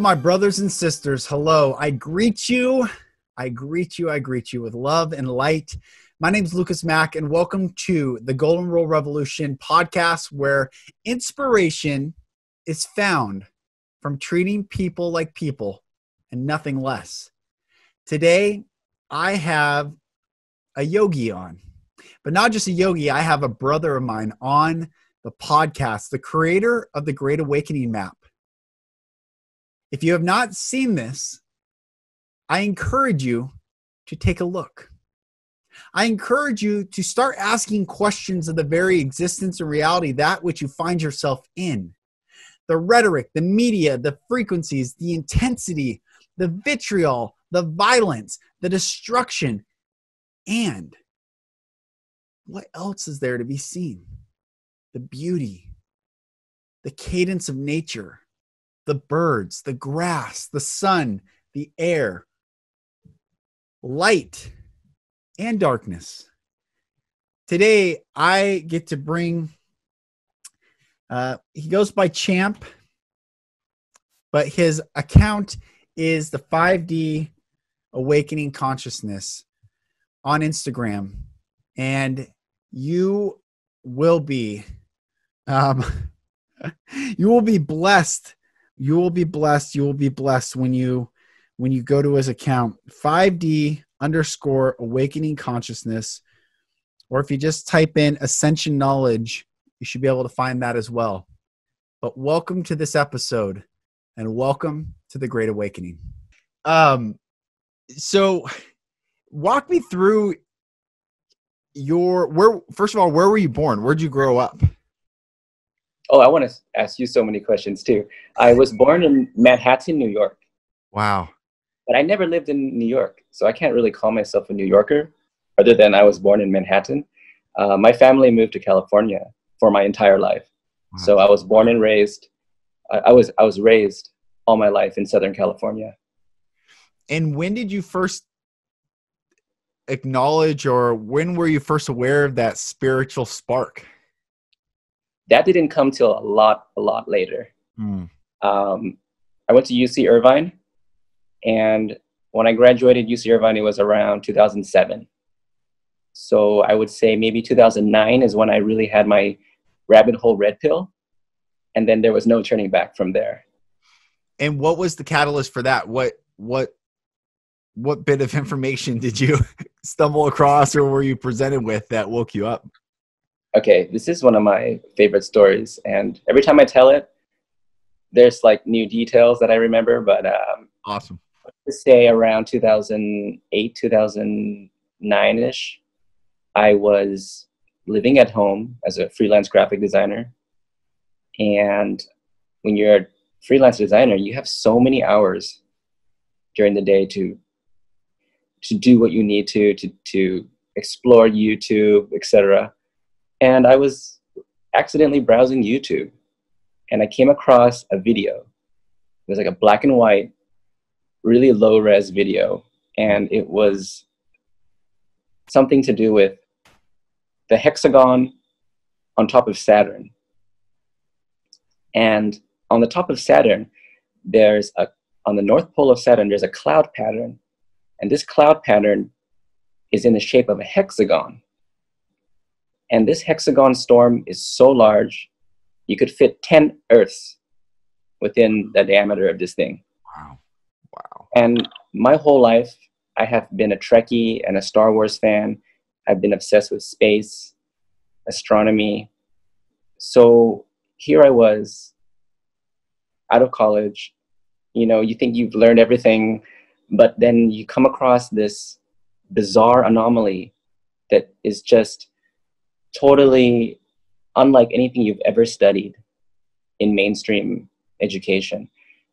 My brothers and sisters. Hello. I greet you. I greet you. I greet you with love and light. My name is Lucas Mack, and welcome to the Golden Rule Revolution podcast, where inspiration is found from treating people like people and nothing less. Today, I have a yogi on, but not just a yogi, I have a brother of mine on the podcast, the creator of the Great Awakening Map. If you have not seen this, I encourage you to take a look. I encourage you to start asking questions of the very existence and reality that which you find yourself in. The rhetoric, the media, the frequencies, the intensity, the vitriol, the violence, the destruction, and what else is there to be seen? The beauty, the cadence of nature, the birds, the grass, the sun, the air, light, and darkness. Today, I get to bring, uh, he goes by Champ, but his account is the 5D Awakening Consciousness on Instagram. And you will be, um, you will be blessed you will be blessed. You will be blessed when you when you go to his account 5D underscore awakening consciousness, or if you just type in ascension knowledge, you should be able to find that as well. But welcome to this episode and welcome to the Great Awakening. Um, so walk me through your where first of all, where were you born? Where'd you grow up? Oh, I want to ask you so many questions too. I was born in Manhattan, New York. Wow. But I never lived in New York, so I can't really call myself a New Yorker, other than I was born in Manhattan. Uh, my family moved to California for my entire life, wow. so I was born and raised. I, I was I was raised all my life in Southern California. And when did you first acknowledge, or when were you first aware of that spiritual spark? That didn't come till a lot a lot later. Mm. um, i went to uc irvine and when i graduated uc irvine it was around 2007 so i would say maybe 2009 is when i really had my rabbit hole red pill and then there was no turning back from there. And what was the catalyst for that? What what what bit of information did you stumble across or were you presented with that woke you up okay, this is one of my favorite stories, and every time I tell it, there's like new details that I remember. But um, awesome. To say around 2008, 2009 ish, I was living at home as a freelance graphic designer, and when you're a freelance designer, you have so many hours during the day to to do what you need to to to explore YouTube, etc and I was accidentally browsing YouTube and I came across a video. It was like a black and white, really low res video. And it was something to do with the hexagon on top of Saturn. And on the top of Saturn, there's a, on the north pole of Saturn, there's a cloud pattern. And this cloud pattern is in the shape of a hexagon. And this hexagon storm is so large, you could fit 10 Earths within the diameter of this thing. Wow. Wow. And my whole life, I have been a Trekkie and a Star Wars fan. I've been obsessed with space, astronomy. So here I was out of college. You know, you think you've learned everything, but then you come across this bizarre anomaly that is just totally unlike anything you've ever studied in mainstream education.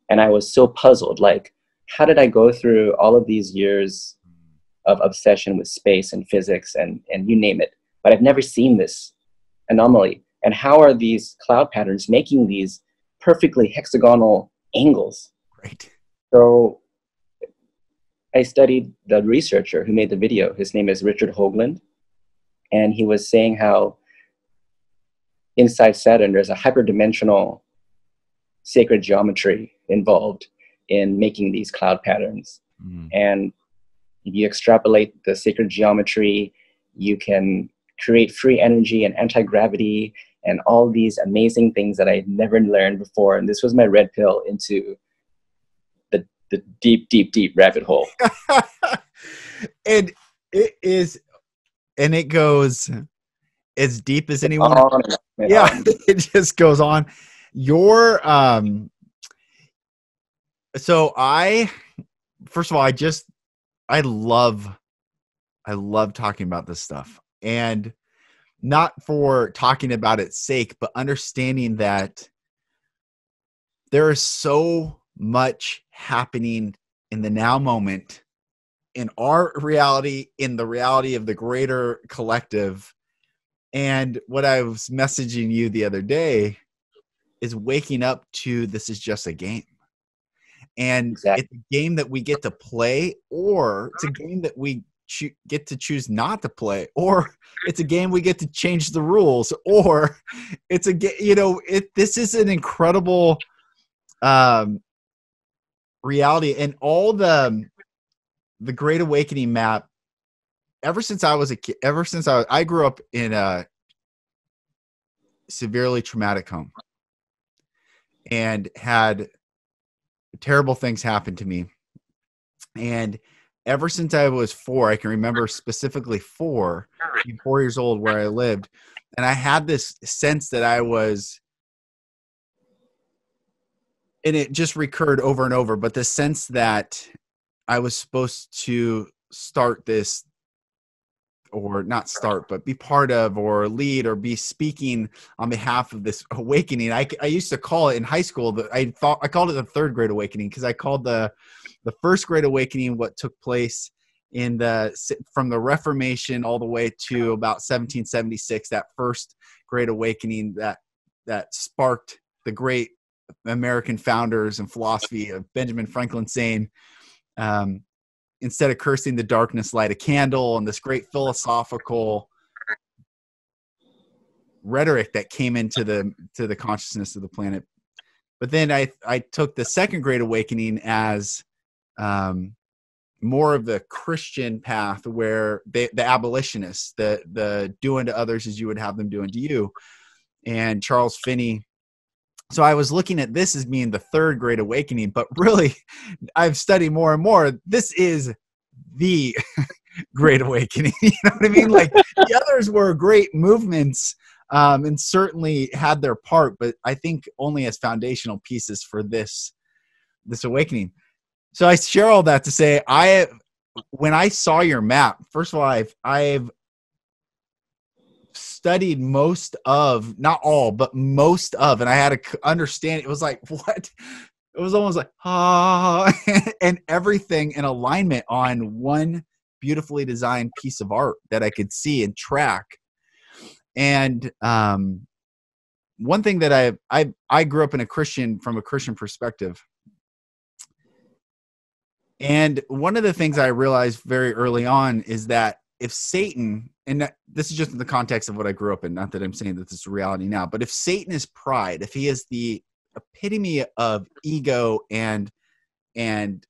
And I was so puzzled like, how did I go through all of these years of obsession with space and physics and, and you name it? But I've never seen this anomaly. And how are these cloud patterns making these perfectly hexagonal angles? Right. So I studied the researcher who made the video. His name is Richard Hoagland and he was saying how inside Saturn there's a hyperdimensional sacred geometry involved in making these cloud patterns. Mm. And if you extrapolate the sacred geometry, you can create free energy and anti gravity and all these amazing things that I'd never learned before. And this was my red pill into the, the deep, deep, deep rabbit hole. and it is, and it goes as deep as anyone. yeah, it just goes on. Your, um, so I, first of all, I just, I love, I love talking about this stuff. And not for talking about its sake, but understanding that there is so much happening in the now moment in our reality, in the reality of the greater collective. And what I was messaging you the other day is waking up to this is just a game. And exactly. it's a game that we get to play, or it's a game that we cho- get to choose not to play or it's a game we get to change the rules or it's a game you know it this is an incredible um reality and all the the great awakening map ever since i was a kid ever since i i grew up in a severely traumatic home and had terrible things happen to me and ever since I was four, I can remember specifically four, four years old, where I lived, and I had this sense that I was, and it just recurred over and over. But the sense that I was supposed to start this, or not start, but be part of, or lead, or be speaking on behalf of this awakening. I, I used to call it in high school. That I thought I called it the third great awakening because I called the the first great awakening what took place in the from the reformation all the way to about 1776 that first great awakening that that sparked the great american founders and philosophy of benjamin franklin saying um, instead of cursing the darkness light a candle and this great philosophical rhetoric that came into the to the consciousness of the planet but then i i took the second great awakening as um, more of the Christian path where they, the abolitionists, the the doing to others as you would have them doing to you, and Charles Finney. So I was looking at this as being the third great awakening, but really, I've studied more and more. This is the great awakening. you know what I mean? Like the others were great movements um, and certainly had their part, but I think only as foundational pieces for this this awakening. So I share all that to say I when I saw your map, first of all, I've I've studied most of not all, but most of, and I had to understand. It was like what it was almost like ah, and everything in alignment on one beautifully designed piece of art that I could see and track. And um, one thing that I I I grew up in a Christian from a Christian perspective and one of the things I realized very early on is that if Satan, and this is just in the context of what I grew up in, not that I'm saying that this is reality now, but if Satan is pride, if he is the epitome of ego and and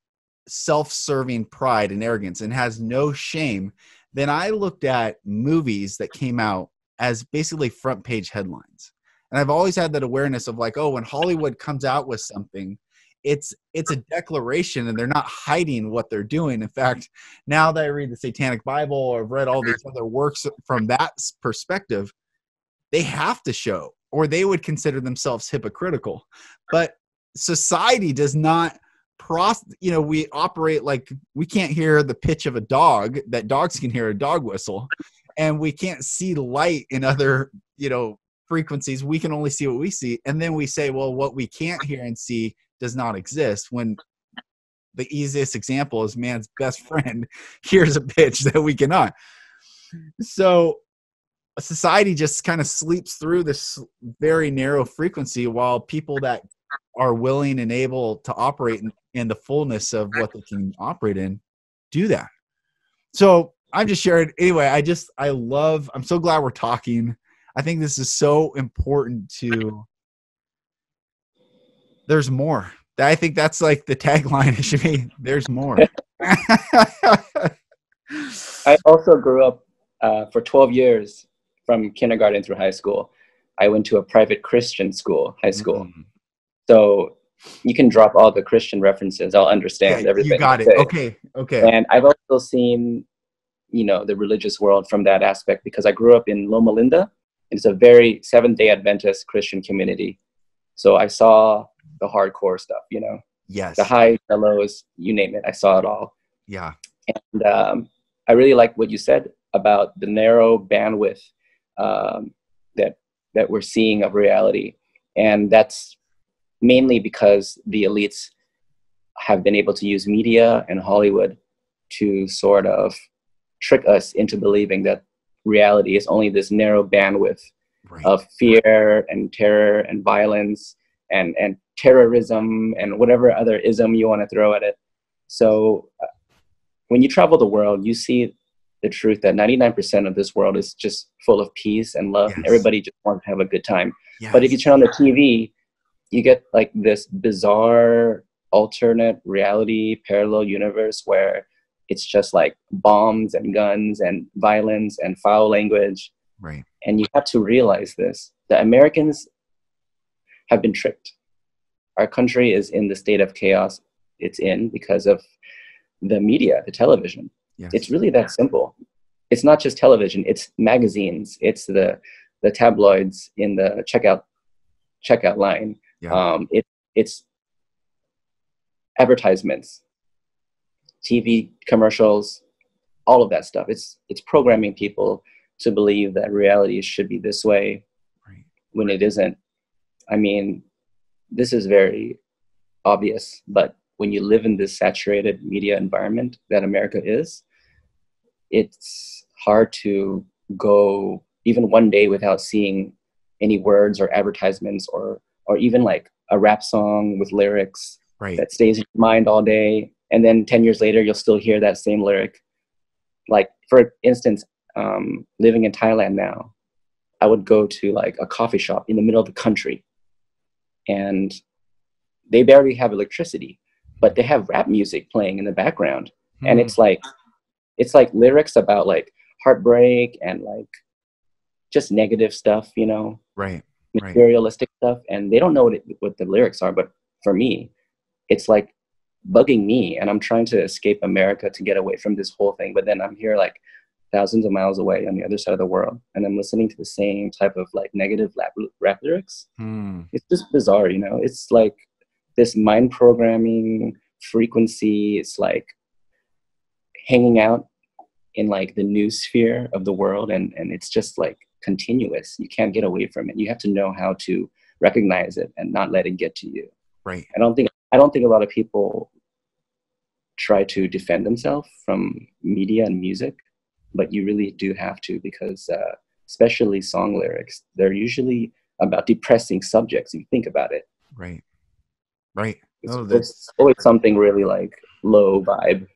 self-serving pride and arrogance and has no shame, then I looked at movies that came out as basically front page headlines. And I've always had that awareness of like, oh, when Hollywood comes out with something, it's it's a declaration and they're not hiding what they're doing. In fact now that i read the satanic bible or have read all these other works from that perspective they have to show or they would consider themselves hypocritical. But society does not process you know we operate like we can't hear the pitch of a dog that dogs can hear a dog whistle and we can't see light in other you know frequencies. We can only see what we see. And then we say well what we can't hear and see does not exist when the easiest example is man's best friend. Here's a pitch that we cannot. So a society just kind of sleeps through this very narrow frequency while people that are willing and able to operate in, in the fullness of what they can operate in do that. So i'm just sharing anyway i just i love i'm so glad we're talking. I think this is so important to there's more. I think that's like the tagline. It should be there's more. I also grew up uh, for 12 years from kindergarten through high school. I went to a private Christian school, high school. Mm-hmm. So you can drop all the Christian references. I'll understand everything. You got it. Okay. Okay. And I've also seen, you know, the religious world from that aspect because I grew up in Loma Linda. It's a very Seventh Day Adventist Christian community. So I saw the hardcore stuff. You know. Yes. The highs, the lows, you name it. I saw it all. Yeah. And um, I really like what you said about the narrow bandwidth um, that that we're seeing of reality, and that's mainly because the elites have been able to use media and Hollywood to sort of trick us into believing that reality is only this narrow bandwidth right. of fear and terror and violence and and terrorism and whatever other ism you want to throw at it. So uh, when you travel the world, you see the truth that 99% of this world is just full of peace and love yes. and everybody just wants to have a good time. Yes. But if you turn on the TV, you get like this bizarre alternate reality parallel universe where it's just like bombs and guns and violence and foul language. Right. And you have to realize this. The Americans have been tricked. Our country is in the state of chaos it's in because of the media, the television. Yes. It's really that simple. It's not just television, it's magazines, it's the the tabloids in the checkout checkout line. Yeah. Um, it, it's advertisements, TV commercials, all of that stuff. It's it's programming people to believe that reality should be this way right. when it isn't. I mean, this is very obvious, but when you live in this saturated media environment that America is, it's hard to go even one day without seeing any words or advertisements or or even like a rap song with lyrics right. that stays in your mind all day and then 10 years later you'll still hear that same lyric like for instance um, living in thailand now i would go to like a coffee shop in the middle of the country and they barely have electricity but they have rap music playing in the background mm. and hmm. it's like it's like lyrics about like heartbreak and like just negative stuff you know right materialistic right. stuff and they don't know what, it, what the lyrics are but for me it's like bugging me and i'm trying to escape america to get away from this whole thing but then i'm here like thousands of miles away on the other side of the world and i'm listening to the same type of like negative rap, rap lyrics. Hmm. it's just bizarre you know? It's like this mind programming frequency. It's like hanging out in like the noosphere of the world and and it's just like continuous. You can't get away from it. You have to know how to recognize it and not let it get to you. Right. I don't think i don't think a lot of people try to defend themselves from media and music but you really do have to because uh, especially song lyrics they're usually about depressing subjects if you think about it. Right. Right. It's, oh, it's always something really like low vibe.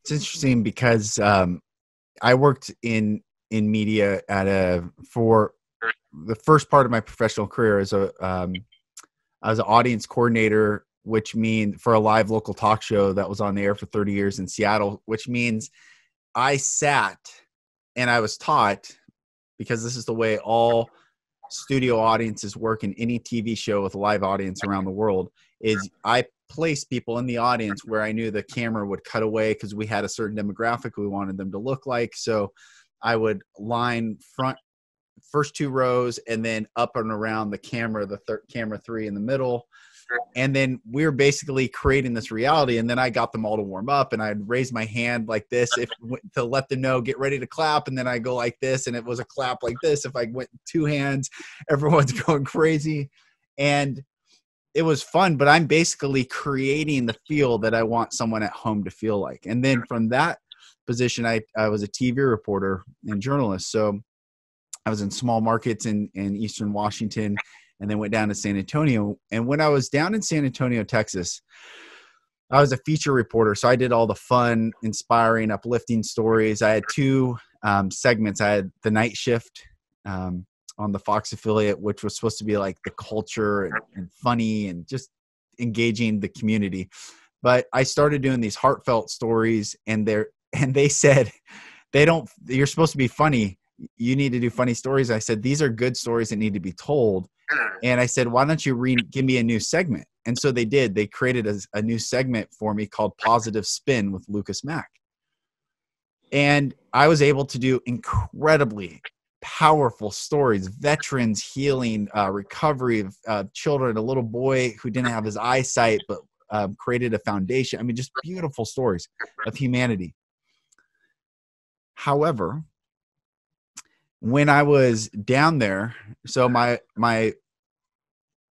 It's interesting because um, i worked in in media at a for the first part of my professional career as a um, as an audience coordinator which means for a live local talk show that was on the air for 30 years in Seattle which means I sat and I was taught because this is the way all studio audiences work in any TV show with a live audience around the world is I place people in the audience where I knew the camera would cut away because we had a certain demographic we wanted them to look like so I would line front first two rows and then up and around the camera, the third camera three in the middle. And then we are basically creating this reality. And then I got them all to warm up, and I'd raise my hand like this if to let them know get ready to clap. And then I go like this, and it was a clap like this. If I went two hands, everyone's going crazy, and it was fun. But I'm basically creating the feel that I want someone at home to feel like. And then from that position, I, I was a TV reporter and journalist. So I was in small markets in, in Eastern Washington and then went down to San Antonio. And when I was down in San Antonio, Texas, I was a feature reporter. So I did all the fun, inspiring, uplifting stories. I had two um, segments. I had the night shift um, on the Fox affiliate, which was supposed to be like the culture and, and funny and just engaging the community. But I started doing these heartfelt stories, and they're and they said they don't. You're supposed to be funny. You need to do funny stories. I said these are good stories that need to be told. And I said, why don't you re- give me a new segment? And so they did. They created a, a new segment for me called Positive Spin with Lucas Mack. And I was able to do incredibly powerful stories veterans healing uh, recovery of uh, children a little boy who didn't have his eyesight but um, created a foundation i mean just beautiful stories of humanity however when i was down there so my my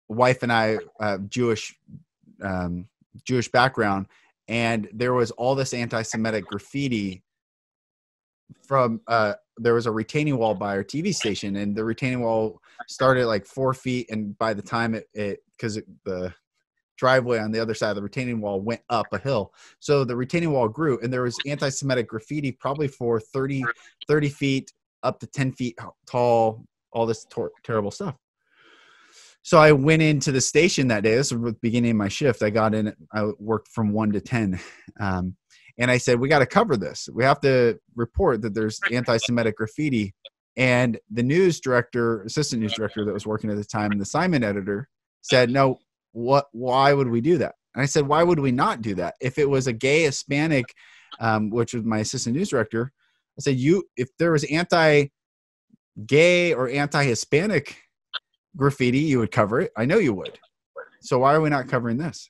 wife and i uh, jewish um, jewish background and there was all this anti-semitic graffiti from uh there was a retaining wall by our TV station, and the retaining wall started like four feet, and by the time it it because the driveway on the other side of the retaining wall went up a hill, so the retaining wall grew, and there was anti-Semitic graffiti probably for 30, 30 feet up to ten feet tall, all this tor- terrible stuff. So I went into the station that day. This was the beginning of my shift. I got in. I worked from one to ten. Um, and I said, we got to cover this. We have to report that there's anti-Semitic graffiti. And the news director, assistant news director that was working at the time, and the assignment editor said, no, what? Why would we do that? And I said, why would we not do that? If it was a gay Hispanic, um, which was my assistant news director, I said, you, if there was anti-gay or anti-Hispanic graffiti, you would cover it. I know you would. So why are we not covering this?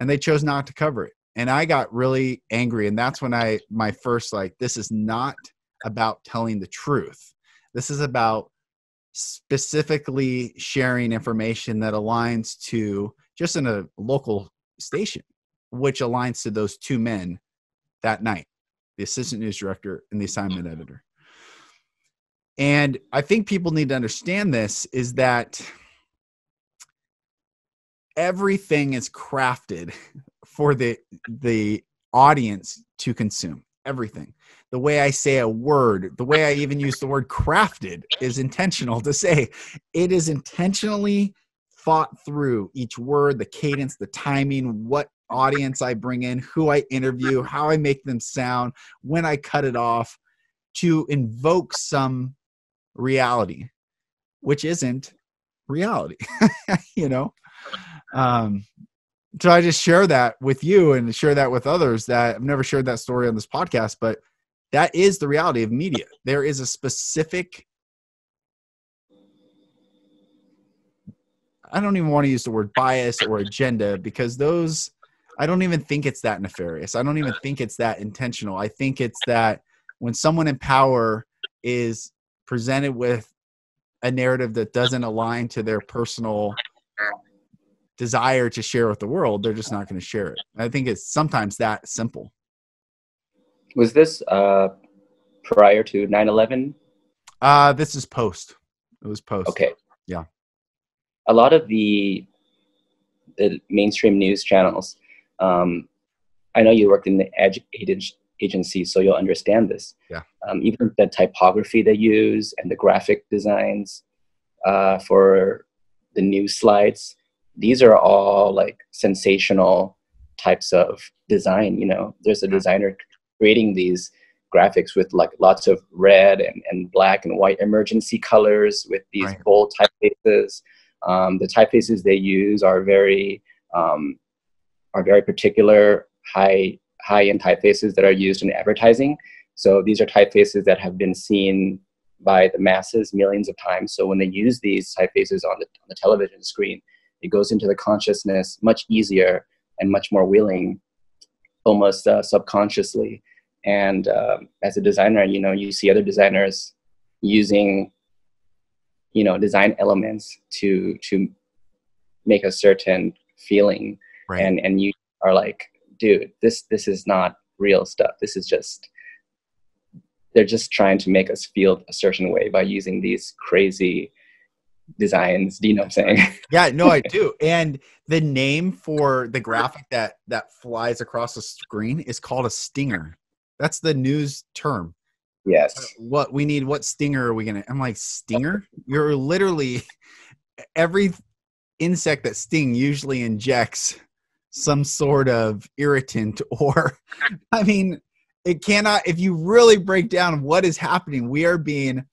And they chose not to cover it and i got really angry and that's when i my first like this is not about telling the truth this is about specifically sharing information that aligns to just in a local station which aligns to those two men that night the assistant news director and the assignment mm-hmm. editor. And i think people need to understand this is that everything is crafted for the the audience to consume everything. The way i say a word the way i even use the word crafted is intentional to say it is intentionally thought through each word the cadence the timing what audience i bring in who i interview how i make them sound when i cut it off to invoke some reality which isn't reality you know um so I just share that with you and share that with others that I've never shared that story on this podcast, but that is the reality of media. There is a specific I don't even want to use the word bias or agenda because those I don't even think it's that nefarious. I don't even think it's that intentional. I think it's that when someone in power is presented with a narrative that doesn't align to their personal desire to share with the world, they're just not going to share it. I think it's sometimes that simple. Was this uh, prior to 9 11? Uh, this is post. It was post. Okay. Yeah. A lot of the the mainstream news channels. Um, I know you worked in the ed- agency, so you'll understand this. Yeah. Um, even the typography they use and the graphic designs uh, for the news slides these are all like sensational types of design you know there's a designer creating these graphics with like lots of red and, and black and white emergency colors with these right. bold typefaces um, the typefaces they use are very um, are very particular high high end typefaces that are used in advertising. So these are typefaces that have been seen by the masses millions of times. So when they use these typefaces on the, on the television screen it goes into the consciousness much easier and much more willing almost uh, subconsciously. And uh, as a designer you know you see other designers using you know design elements to to make a certain feeling right. and and you are like dude this this is not real stuff this is just they're just trying to make us feel a certain way by using these crazy designs. Do you know what I'm saying? yeah, no, I do. And the name for the graphic that that flies across the screen is called a stinger. That's the news term. Yes. What we need? What stinger are we gonna? I'm like stinger. You're literally every insect that sting usually injects some sort of irritant or i mean it cannot if you really break down what is happening we are being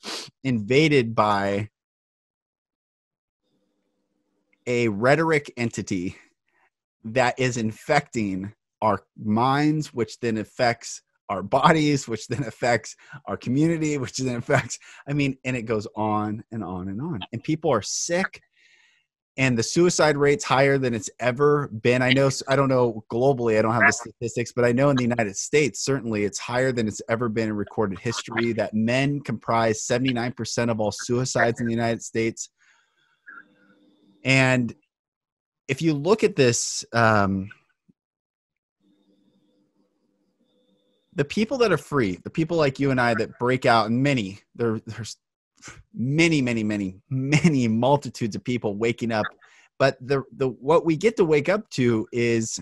invaded by a rhetoric entity that is infecting our minds which then affects our bodies which then affects our community which then affects i mean and it goes on and on and on. And people are sick and the suicide rate's higher than it's ever been. I know I don't know globally, I don't have the statistics, but I know in the United States certainly it's higher than it's ever been in recorded history that men comprise 79% of all suicides in the United States. And if you look at this um, the people that are free, the people like you and I that break out, and many, there, there's many many many many multitudes of people waking up. But the the what we get to wake up to is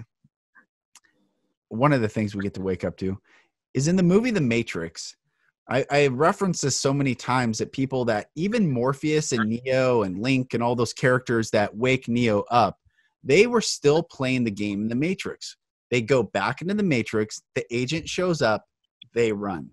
one of the things we get to wake up to is in the movie the matrix. I, I reference this so many times that people that even morpheus and neo and link and all those characters that wake neo up they were still playing the game in the matrix. They go back into the matrix the agent shows up they run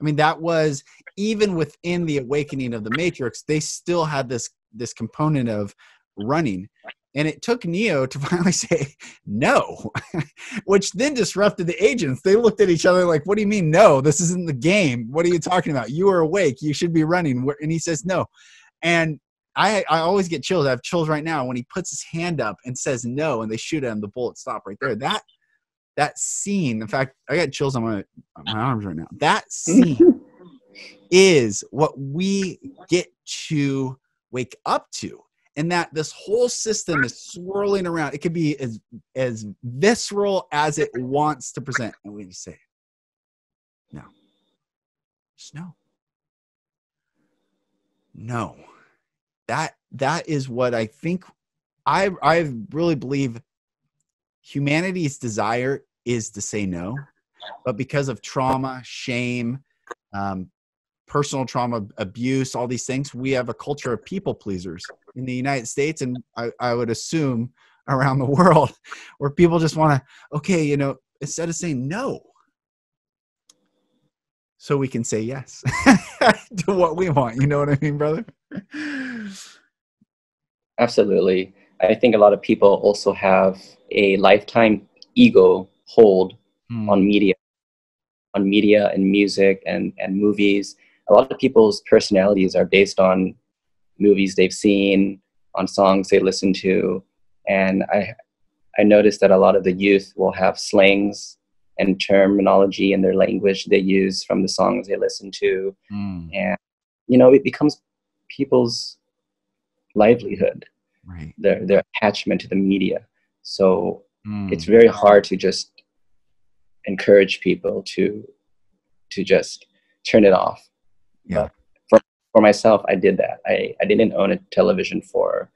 I mean, that was even within the awakening of the Matrix, they still had this this component of running. And it took Neo to finally say no, which then disrupted the agents. They looked at each other like, What do you mean, no? This isn't the game. What are you talking about? You are awake. You should be running. And he says, No. And I, I always get chills. I have chills right now when he puts his hand up and says no, and they shoot him. The bullet stop right there. That that scene in fact i got chills on my my arms right now. That scene is what we get to wake up to and that this whole system is swirling around. It could be as as visceral as it wants to present. And we just say no. Just no. No. That that is what i think i i really believe humanity's desire is to say no. But because of trauma shame um, personal trauma abuse all these things we have a culture of people pleasers in the united states and i, I would assume around the world where people just want to okay you know instead of saying no so we can say yes to what we want. You know what i mean brother? Absolutely. I think a lot of people also have a lifetime ego hold hmm. on media on media and music and and movies a lot of people's personalities are based on movies they've seen on songs they listen to and i i noticed that a lot of the youth will have slangs and terminology in their language they use from the songs they listen to mm. and you know it becomes people's livelihood right their their attachment to the media so mm. it's very hard to just encourage people to to just turn it off. Yeah. But for for myself, I did that. I, I didn't own a television for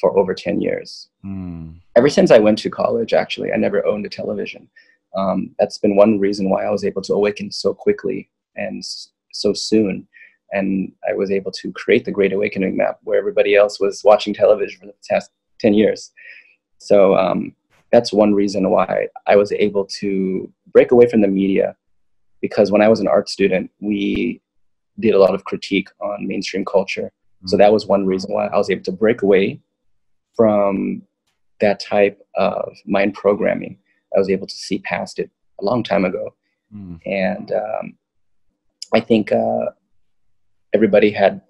for over 10 years. Mm. Ever since I went to college, actually, I never owned a television. Um, that's been one reason why I was able to awaken so quickly and s- so soon. And I was able to create the Great Awakening map where everybody else was watching television for the past 10 years. So um, that's one reason why I was able to break away from the media because when I was an art student, we did a lot of critique on mainstream culture. Mm-hmm. So that was one reason why I was able to break away from that type of mind programming. I was able to see past it a long time ago. Mm-hmm. And um, I think uh, everybody had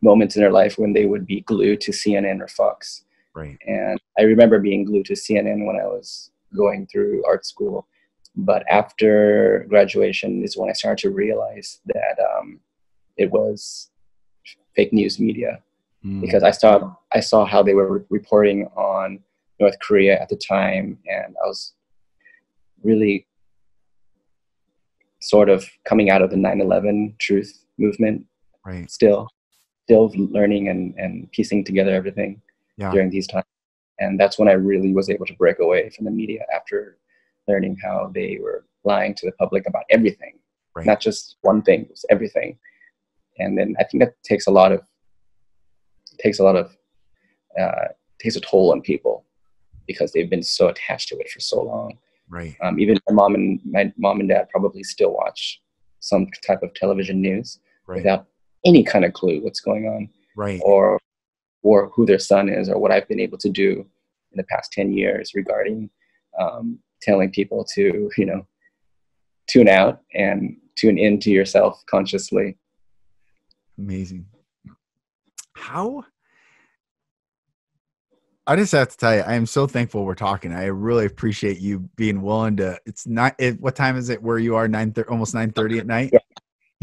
moments in their life when they would be glued to CNN or Fox. Right. And I remember being glued to CNN when I was going through art school. But after graduation is when I started to realize that um, it was fake news media mm. because I saw I saw how they were reporting on North Korea at the time, and I was really sort of coming out of the 9/11 truth movement. Right. Still, still learning and and piecing together everything yeah. during these times and that's when I really was able to break away from the media after learning how they were lying to the public about everything. right. not just one thing, it was everything. And then I think that takes a lot of takes a lot of uh, takes a toll on people because they've been so attached to it for so long. Right. Um, even my mom and my mom and dad probably still watch some type of television news Right. without any kind of clue what's going on Right. or or who their son is or what I've been able to do in the past 10 years regarding um, telling people to you know tune out and tune into yourself consciously Amazing. How? I just have to tell you, I am so thankful we're talking. I really appreciate you being willing to. It's not. It, what time is it where you are? Nine thirty, almost nine thirty at night. Yeah.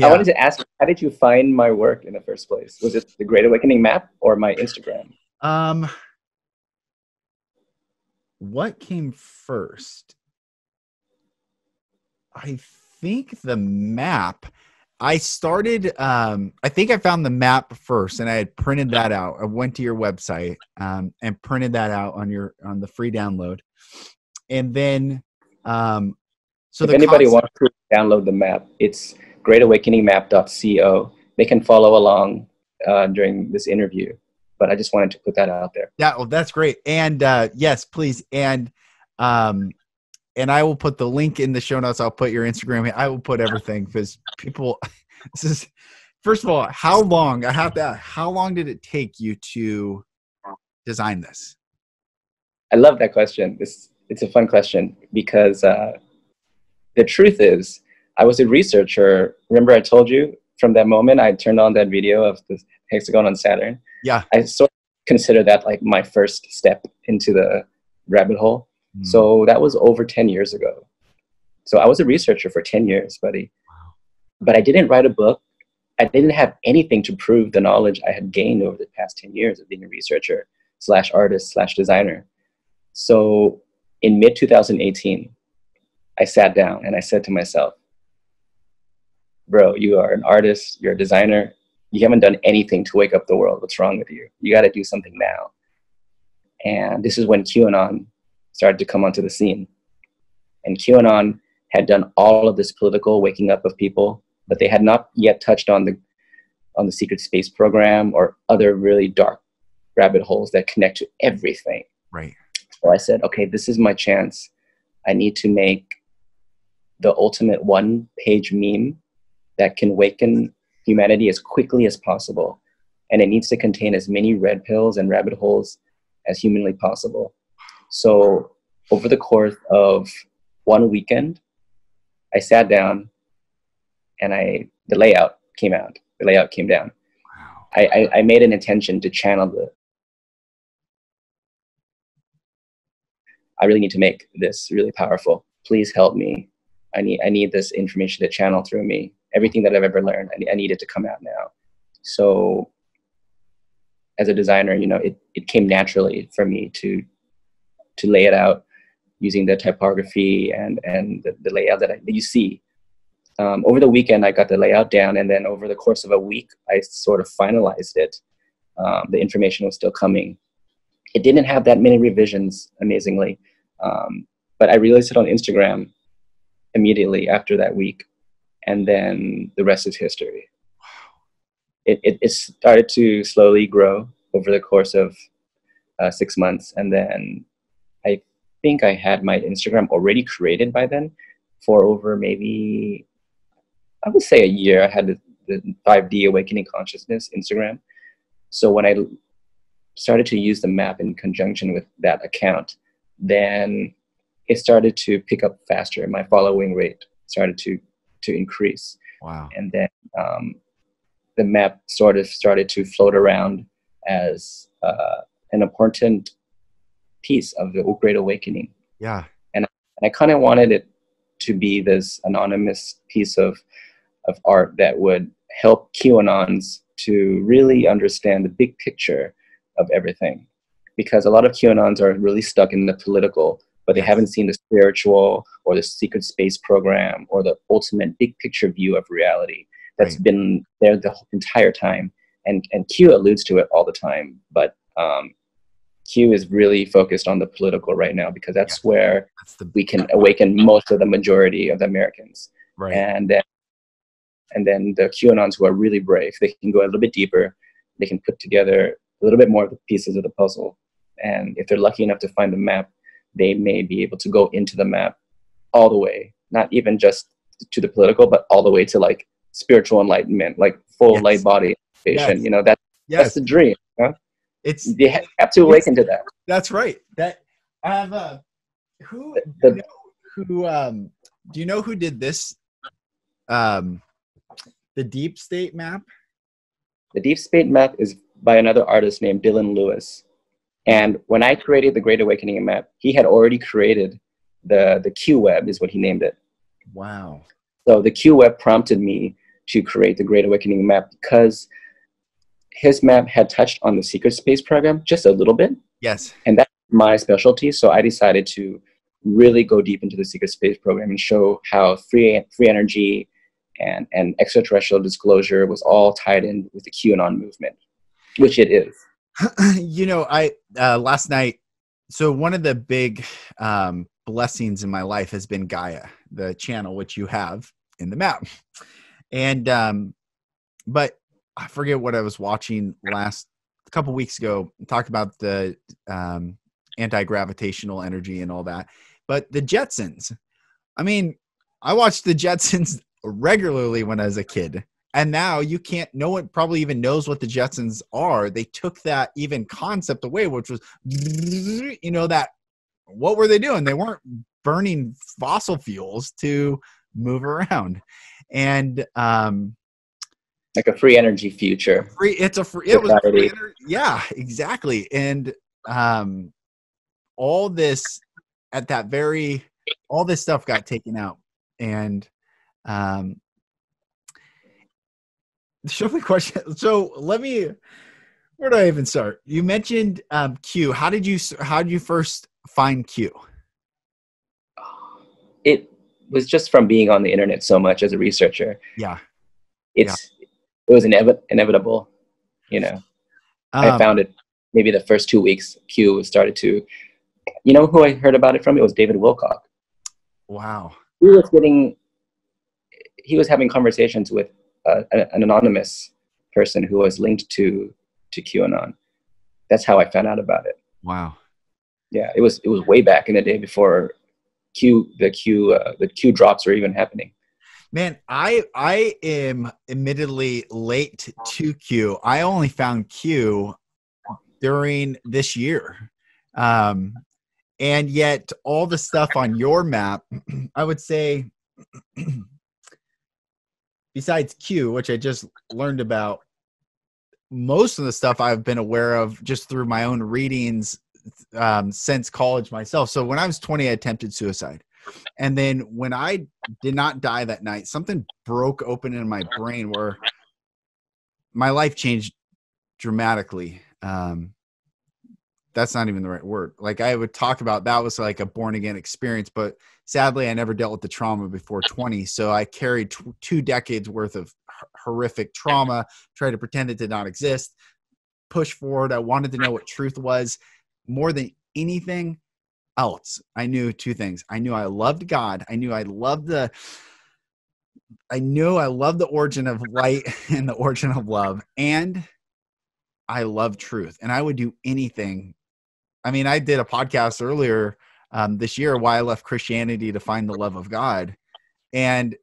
I wanted to ask how did you find my work in the first place was it the Great Awakening map or my Instagram Um, what came first? I think the map. I started. Um, I think I found the map first, and I had printed that out. I went to your website um, and printed that out on your on the free download, and then um, so if the anybody concept- wants to download the map it's greatawakeningmap.co they can follow along uh, during this interview but i just wanted to put that out there Yeah, well, that's great. And uh, yes, please. And um, and I will put the link in the show notes. I'll put your Instagram. I will put everything because people. This is first of all, how long? I have to. ask, How long did it take you to design this? I love that question. This it's a fun question because uh, the truth is, I was a researcher. Remember, I told you from that moment I turned on that video of the hexagon on Saturn. Yeah. I sort of consider that like my first step into the rabbit hole. Hmm. So that was over ten years ago. So I was a researcher for ten years, buddy. But I didn't write a book. I didn't have anything to prove the knowledge I had gained over the past ten years of being a researcher slash artist slash designer. So in mid 2018, I sat down and I said to myself, Bro, you are an artist, you're a designer, you haven't done anything to wake up the world. What's wrong with you? You got to do something now. And this is when QAnon started to come onto the scene. And QAnon had done all of this political waking up of people, but they had not yet touched on the on the secret space program or other really dark rabbit holes that connect to everything. right. So I said, okay, this is my chance. I need to make the ultimate one page meme that can waken humanity as quickly as possible. And it needs to contain as many red pills and rabbit holes as humanly possible. So over the course of one weekend, I sat down and I the layout came out. The layout came down. Wow. I, I, I made an intention to channel the I really need to make this really powerful. Please help me. I need I need this information to channel through me. Everything that I've ever learned, I I need it to come out now. So as a designer, you know, it, it came naturally for me to to lay it out using the typography and and the, the layout that, I, that you see. Um, over the weekend, I got the layout down, and then over the course of a week, I sort of finalized it. Um, the information was still coming. It didn't have that many revisions, amazingly, um, but I released it on Instagram immediately after that week, and then the rest is history. It, it, it started to slowly grow over the course of uh, six months, and then I think I had my Instagram already created by then for over maybe I would say a year. I had the, the 5D Awakening Consciousness Instagram. So when I started to use the map in conjunction with that account, then it started to pick up faster. My following rate started to to increase, Wow. and then um, the map sort of started to float around as uh, an important piece of the Great Awakening. Yeah. And I kind of wanted it to be this anonymous piece of of art that would help QAnons to really understand the big picture of everything. Because a lot of QAnons are really stuck in the political, but they haven't seen the spiritual or the secret space program or the ultimate big picture view of reality that's Right. been there the entire time. And and Q alludes to it all the time, but um, Q is really focused on the political right now because that's where That's the we can awaken most of the majority of the Americans. right. And then And then the QAnons who are really brave, they can go a little bit deeper. They can put together a little bit more of the pieces of the puzzle. And if they're lucky enough to find the map, they may be able to go into the map all the way, not even just to the political, but all the way to like spiritual enlightenment, like full yes. light body yes. You know, that, yes. that's the dream. Huh? It's they have to awaken to that. That's right. That I have a who the, you know, who um do you know who did this um the deep state map? The deep state map is by another artist named Dylan Lewis. And when I created the Great Awakening map, he had already created the the Q web is what he named it. Wow. So the Q web prompted me to create the Great Awakening map because his map had touched on the secret space program just a little bit. Yes. And that's my specialty. So I decided to really go deep into the secret space program and show how free free energy and, and extraterrestrial disclosure was all tied in with the QAnon movement, which it is. you know, I uh, last night. So one of the big um, blessings in my life has been Gaia, the channel which you have in the map, and um, but I forget what I was watching last a couple weeks ago. Talk about the um, anti-gravitational energy and all that, but the Jetsons. I mean, I watched the Jetsons regularly when I was a kid. And now you can't, no one probably even knows what the Jetsons are. They took that even concept away, which was, you know, that what were they doing? They weren't burning fossil fuels to move around. And, um, like a free energy future. Free, it's a free. It was free yeah, exactly. And um, all this at that very, all this stuff got taken out, and um, show me question. So let me. Where do I even start? You mentioned um, Q. How did you how did you first find Q? It was just from being on the internet so much as a researcher. Yeah, it's it was inevi- inevitable. You know, um, I found it maybe the first two weeks. Q started to, you know, who I heard about it from? It was David Wilcock. Wow. He was getting, he was having conversations with uh, an anonymous person who was linked to to QAnon. That's how I found out about it. Wow. Yeah, it was it was way back in the day before Q the Q uh, the Q drops were even happening. Man, I I am admittedly late to Q. I only found Q during this year. Um, and yet all the stuff on your map, I would say besides Q, which I just learned about, most of the stuff I've been aware of just through my own readings um, since college myself. So when I was 20, I attempted suicide. And then when I did not die that night, something broke open in my brain where my life changed dramatically. Um, that's not even the right word. Like I would talk about that was like a born again experience, but sadly, I never dealt with the trauma before 20. So I carried t- two decades worth of horrific trauma, tried to pretend it did not exist, push forward. I wanted to know what truth was more than anything else, I knew two things. I knew I loved God. I knew I loved the I knew I loved the origin of light and the origin of love. And I love truth. And I would do anything. I mean, I did a podcast earlier um, this year why I left Christianity to find the love of God. And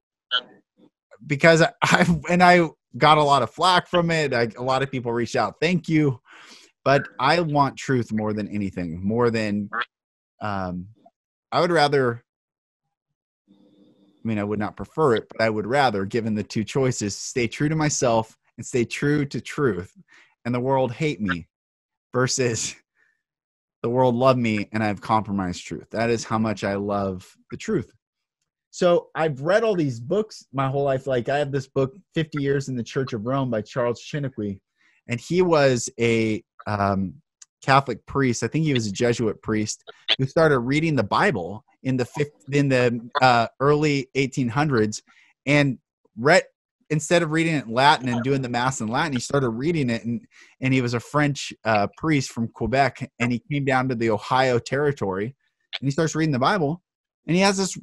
because I, and I got a lot of flack from it. I, a lot of people reached out, thank you. But I want truth more than anything, more than um, I would rather. I mean, I would not prefer it, but I would rather, given the two choices, stay true to myself and stay true to truth, and the world hate me, versus the world love me and I've compromised truth. That is how much I love the truth. So I've read all these books my whole life. Like I have this book, 50 Years in the Church of Rome by Charles Chiniquy. And he was a um, Catholic priest. I think he was a Jesuit priest who started reading the Bible in the in the uh, early 1800s, and read instead of reading it in Latin and doing the mass in Latin, he started reading it, and and he was a French uh, priest from Quebec, and he came down to the Ohio territory, and he starts reading the Bible, and he has this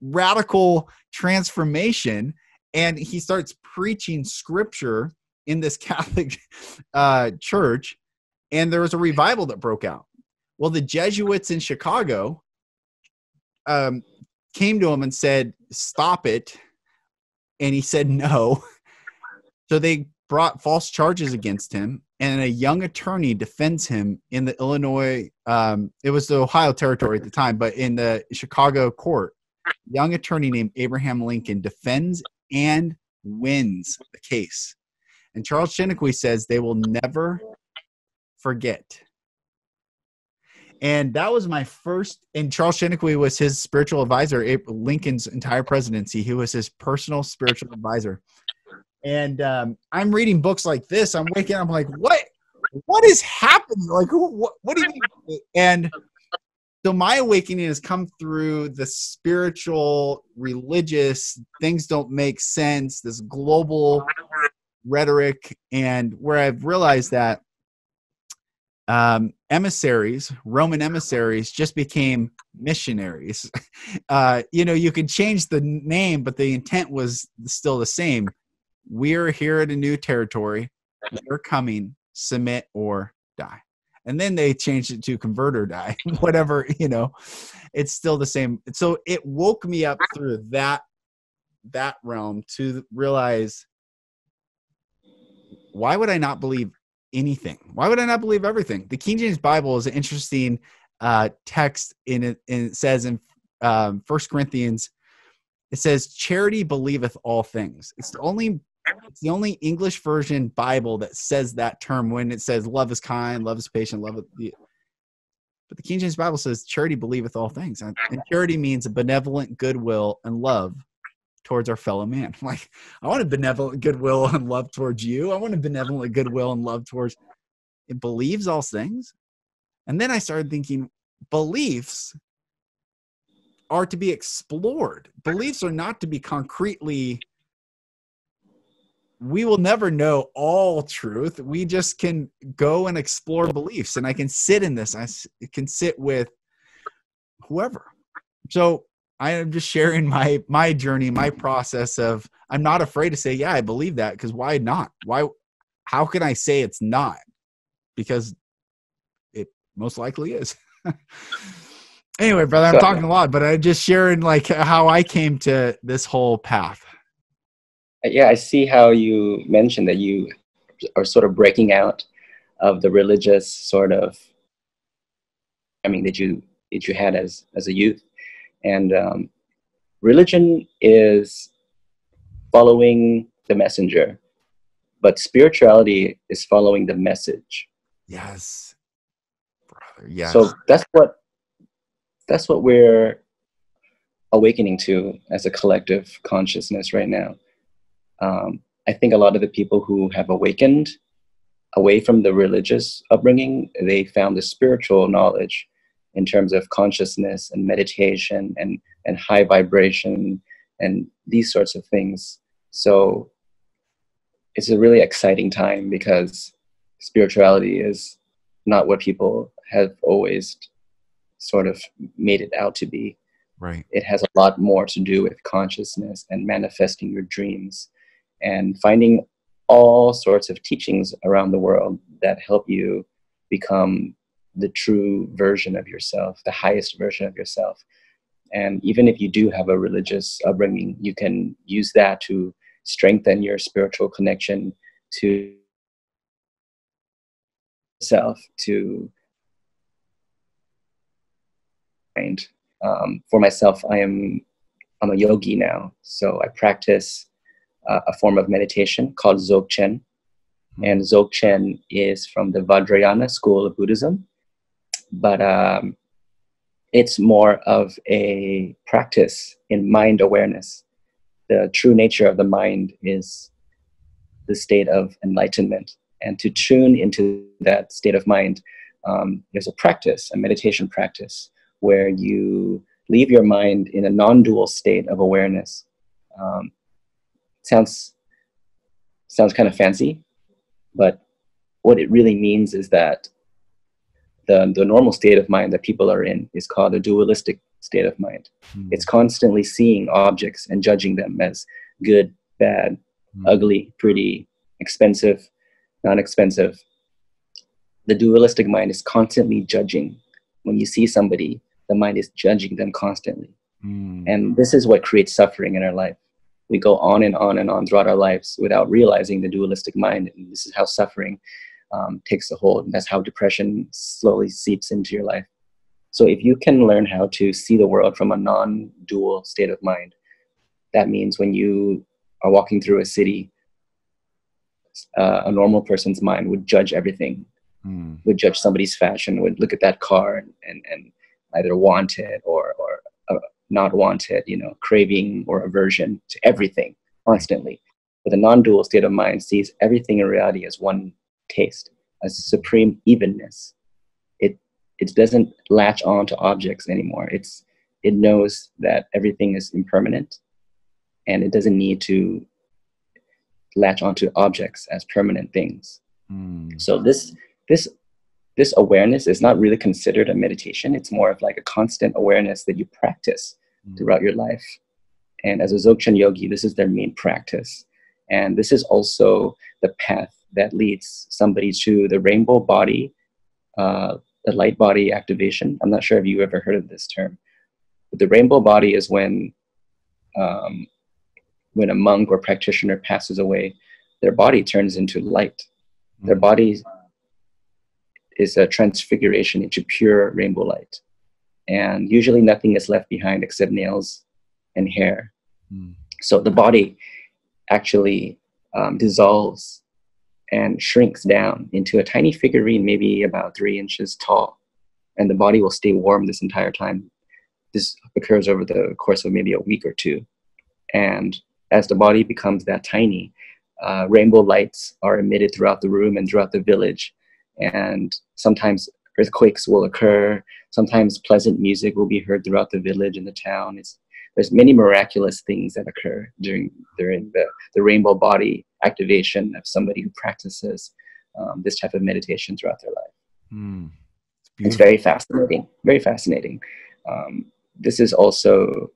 radical transformation and he starts preaching scripture in this Catholic uh, church, and there was a revival that broke out. Well, the Jesuits in Chicago um, came to him and said, "Stop it," and he said no. So they brought false charges against him, and a young attorney defends him in the Illinois. Um, it was the Ohio territory at the time, but in the Chicago court, young attorney named Abraham Lincoln defends and wins the case. And Charles Chiniquy says they will never forget. And that was my first. And Charles Chiniquy was his spiritual advisor, Lincoln's entire presidency. He was his personal spiritual advisor. And um, I'm reading books like this. I'm waking up, I'm like, what? What is happening? Like, who, what, what do you mean? And so my awakening has come through the spiritual, religious, things don't make sense, this global rhetoric, and where I've realized that um, emissaries, Roman emissaries, just became missionaries. Uh, you know, you could change the name, but the intent was still the same. We're here at a new territory. We're coming, submit or die. And then they changed it to convert or die, whatever, you know, it's still the same. So it woke me up through that that realm to realize why would I not believe anything? Why would I not believe everything? The King James Bible is an interesting uh, text in it, and it says in um, First Corinthians, it says, "Charity believeth all things." It's the only it's the only English version Bible that says that term when it says love is kind, love is patient, love is but the King James Bible says charity believeth all things. And charity means a benevolent goodwill and love towards our fellow man. Like, I want a benevolent goodwill and love towards you. I want a benevolent goodwill and love towards it believes all things. And then I started thinking beliefs are to be explored. Beliefs are not to be concretely we will never know all truth. We just can go and explore beliefs. And I can sit in this. I can sit with whoever. So I am just sharing my my journey, my process of I'm not afraid to say, yeah, I believe that because why not? Why how can I say it's not? Because it most likely is. anyway, brother, I'm talking a lot, but I'm just sharing like how I came to this whole path. Uh, yeah, I see how you mentioned that you are sort of breaking out of the religious sort of I mean that you that you had as as a youth and um, religion is following the messenger, but spirituality is following the message. Yes, brother. Yes. So that's what that's what we're awakening to as a collective consciousness right now. Um, I think a lot of the people who have awakened away from the religious upbringing, they found the spiritual knowledge in terms of consciousness and meditation and, and high vibration and these sorts of things. So it's a really exciting time because spirituality is not what people have always sort of made it out to be. Right. It has a lot more to do with consciousness and manifesting your dreams and finding all sorts of teachings around the world that help you become the true version of yourself, the highest version of yourself. And even if you do have a religious upbringing, you can use that to strengthen your spiritual connection to self, to mind. Um, for myself, I am I'm a yogi now, so I practice uh, a form of meditation called Dzogchen, and Dzogchen is from the Vajrayana school of Buddhism, but um, it's more of a practice in mind awareness. The true nature of the mind is the state of enlightenment. And to tune into that state of mind, um, there's a practice, a meditation practice, where you leave your mind in a non dual state of awareness. Um, sounds, sounds kind of fancy, but what it really means is that the, the normal state of mind that people are in is called a dualistic state of mind. Mm. It's constantly seeing objects and judging them as good, bad, Mm. ugly, pretty, expensive, non expensive. The dualistic mind is constantly judging. When you see somebody, the mind is judging them constantly. Mm. And this is what creates suffering in our life. We go on and on and on throughout our lives without realizing the dualistic mind. And this is how suffering um, takes a hold. And that's how depression slowly seeps into your life. So if you can learn how to see the world from a non dual state of mind, that means when you are walking through a city, uh, a normal person's mind would judge everything, Mm. would judge somebody's fashion, would look at that car and, and, and either want it or, or uh, not want it, you know, craving or aversion to everything constantly. But the non dual state of mind sees everything in reality as one taste, as supreme evenness. It, it doesn't latch on to objects anymore. It's, it knows that everything is impermanent and it doesn't need to latch onto objects as permanent things. Mm. So this this this awareness is not really considered a meditation. It's more of like a constant awareness that you practice Mm. throughout your life. And as a Dzogchen yogi, this is their main practice. And this is also the path that leads somebody to the rainbow body, uh, the light body activation. I'm not sure if you ever heard of this term. But the rainbow body is when um, when a monk or practitioner passes away, their body turns into light. Their Mm. body is a transfiguration into pure rainbow light. And usually nothing is left behind except nails and hair. Mm. So the body actually um, dissolves and shrinks down into a tiny figurine, maybe about three inches tall. And the body will stay warm this entire time. This occurs over the course of maybe a week or two. And as the body becomes that tiny, uh, rainbow lights are emitted throughout the room and throughout the village. And sometimes earthquakes will occur. Sometimes pleasant music will be heard throughout the village and the town. It's, there's many miraculous things that occur during during the, the rainbow body activation of somebody who practices um, this type of meditation throughout their life. Mm. It's It's very fascinating. Very fascinating. Um, this is also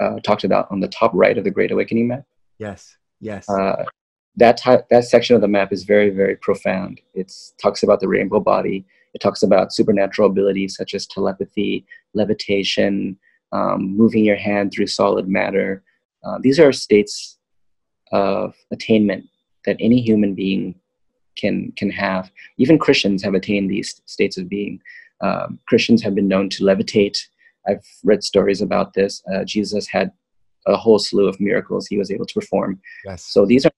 uh, talked about on the top right of the Great Awakening map. yes. Yes. Uh, that ty- that section of the map is very very profound. It talks about the rainbow body. It talks about supernatural abilities such as telepathy, levitation, um, moving your hand through solid matter. Uh, these are states of attainment that any human being can can have. Even Christians have attained these states of being. Um, Christians have been known to levitate. I've read stories about this. Uh, Jesus had a whole slew of miracles he was able to perform. yes. So these are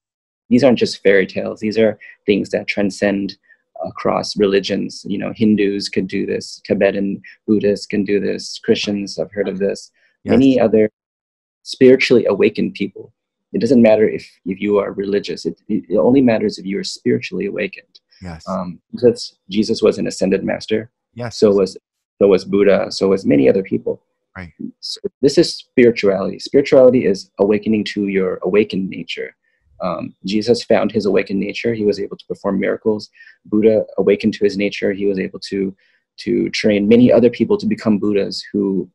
these aren't just fairy tales. These are things that transcend across religions. You know, Hindus could do this. Tibetan Buddhists can do this. Christians, I've heard of this. yes. Many other spiritually awakened people. It doesn't matter if, if you are religious. It, it only matters if you are spiritually awakened. yes. Um, because Jesus was an ascended master. yes. So was so was Buddha. So was many other people. Right. So this is spirituality. Spirituality is awakening to your awakened nature. Um, Jesus found his awakened nature. He was able to perform miracles. Buddha awakened to his nature. He was able to to train many other people to become Buddhas who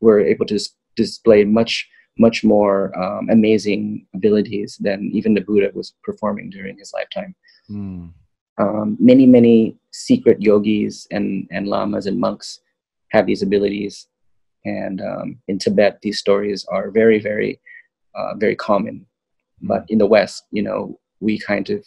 were able to dis- display much much more um, amazing abilities than even the Buddha was performing during his lifetime Mm. um, many many secret yogis and and lamas and monks have these abilities and um, in tibet these stories are very very uh, very common but in the west you know we kind of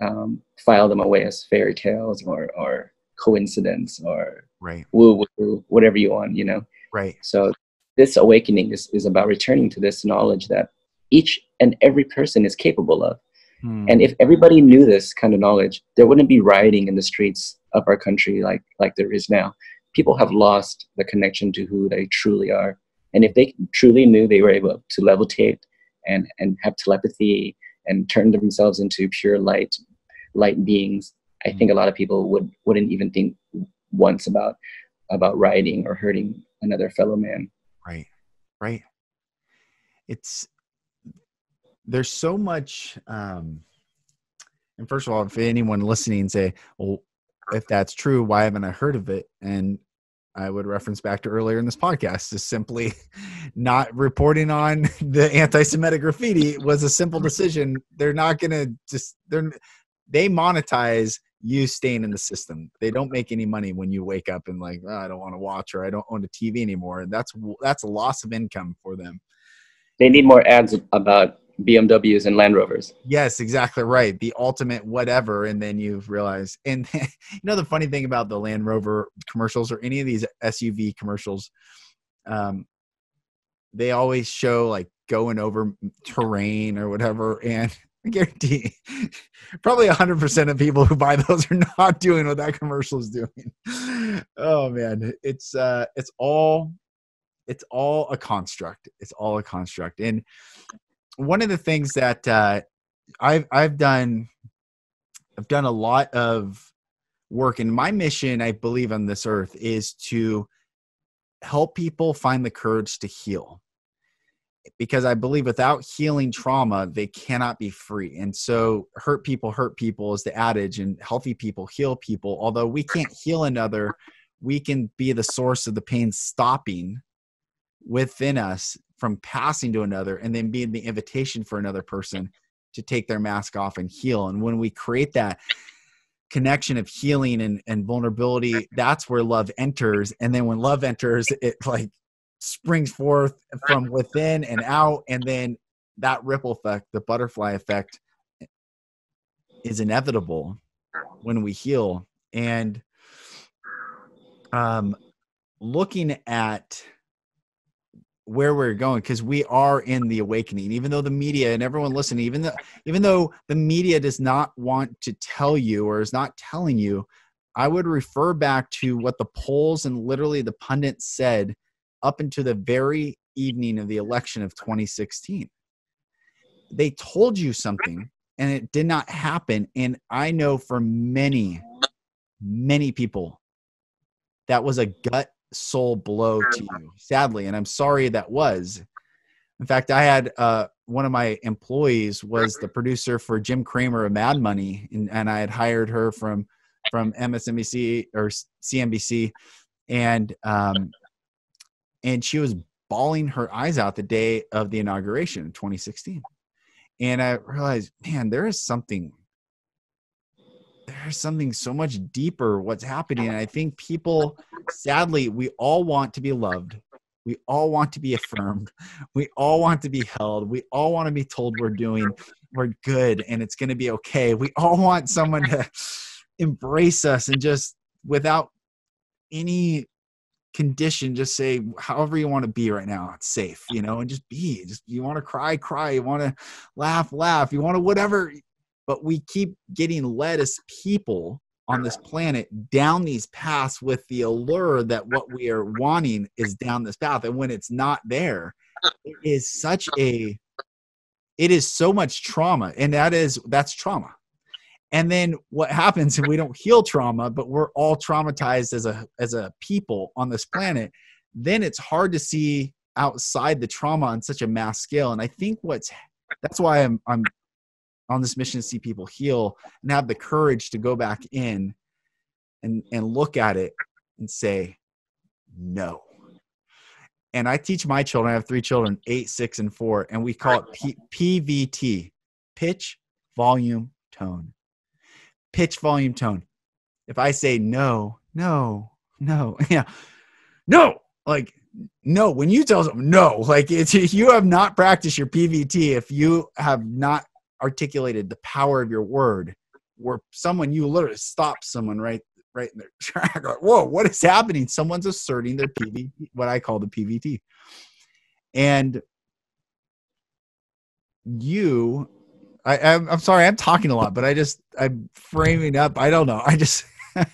um, file them away as fairy tales or or coincidence or Right. woo woo whatever you want you know Right. so this awakening is, is about returning to this knowledge that each and every person is capable of Mm. and if everybody knew this kind of knowledge, there wouldn't be rioting in the streets of our country like like there is now. People have lost the connection to who they truly are. And if they truly knew they were able to levitate and, and have telepathy and turn themselves into pure light light beings, I think a lot of people would wouldn't even think once about about rioting or hurting another fellow man. Right. Right. It's there's so much um and first of all, if anyone listening say, Well, if that's true, why haven't I heard of it? And I would reference back to earlier in this podcast is simply not reporting on the anti-Semitic graffiti was a simple decision. They're not going to just they're they monetize you staying in the system. They don't make any money when you wake up and like oh, I don't want to watch or I don't own a TV anymore. And that's that's a loss of income for them. They need more ads about BMWs and Land Rovers. Yes, exactly right. The ultimate whatever, and then you realize. And you know the funny thing about the Land Rover commercials or any of these SUV commercials, um, they always show like going over terrain or whatever, and I guarantee probably 100% of people who buy those are not doing what that commercial is doing. Oh man, it's uh it's all it's all a construct. It's all a construct. And one of the things that uh, I've I've done I've done a lot of work and my mission I believe on this earth is to help people find the courage to heal because I believe without healing trauma, they cannot be free. And so, hurt people hurt people is the adage, and healthy people heal people. Although we can't heal another, we can be the source of the pain stopping within us from passing to another and then being the invitation for another person to take their mask off and heal. And when we create that connection of healing and, and vulnerability, that's where love enters. And then when love enters, it like springs forth from within and out. And then that ripple effect, the butterfly effect, is inevitable when we heal. And um, looking at where we're going because we are in the awakening. Even though the media and everyone listening even though even though the media does not want to tell you or is not telling you i would refer back to what the polls and literally the pundits said up into the very evening of the election of 2016 they told you something and it did not happen and i know for many many people that was a gut soul blow to you, sadly. And I'm sorry that was. In fact, I had uh, one of my employees was the producer for Jim Cramer of Mad Money, and, and I had hired her from from MSNBC or CNBC, and um, and she was bawling her eyes out the day of the inauguration in 2016, and I realized, man, there is something there's something so much deeper what's happening and i think people sadly we all want to be loved. We all want to be affirmed. We all want to be held. We all want to be told we're doing we're good and it's going to be okay. We all want someone to embrace us and just without any condition just say however you want to be right now it's safe you know and just be just you want to cry cry you want to laugh laugh you want to whatever but we keep getting led as people on this planet down these paths with the allure that what we are wanting is down this path. And when it's not there it is such a it is so much trauma. And that is that's trauma. And then what happens if we don't heal trauma but we're all traumatized as a as a people on this planet then it's hard to see outside the trauma on such a mass scale. And i think what's that's why i'm i'm on this mission to see people heal and have the courage to go back in and and look at it and say no. And i teach my children i have three children eight six and four and we call it P- pvt pitch volume tone. Pitch volume tone. If i say no no no yeah no like no when you tell them no like it's you have not practiced your pvt if you have not articulated the power of your word where someone you literally stop someone right right in their track whoa what is happening? Someone's asserting their pvt what i call the pvt and you I, I'm, I'm sorry i'm talking a lot but i just i'm framing up i don't know i just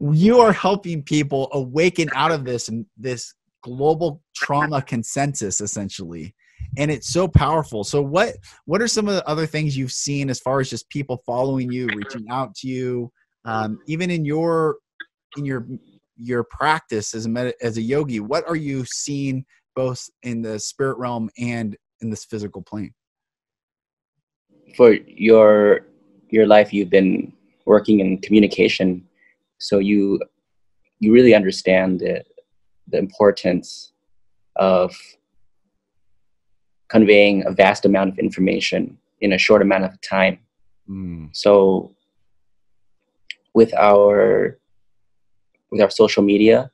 you are helping people awaken out of this this global trauma consensus essentially and it's so powerful. So what what are some of the other things you've seen as far as just people following you reaching out to you um, even in your in your your practice as a med- as a yogi what are you seeing both in the spirit realm and in this physical plane? For your your life you've been working in communication. So you you really understand the, the importance of conveying a vast amount of information in a short amount of time. Mm. So with our with our social media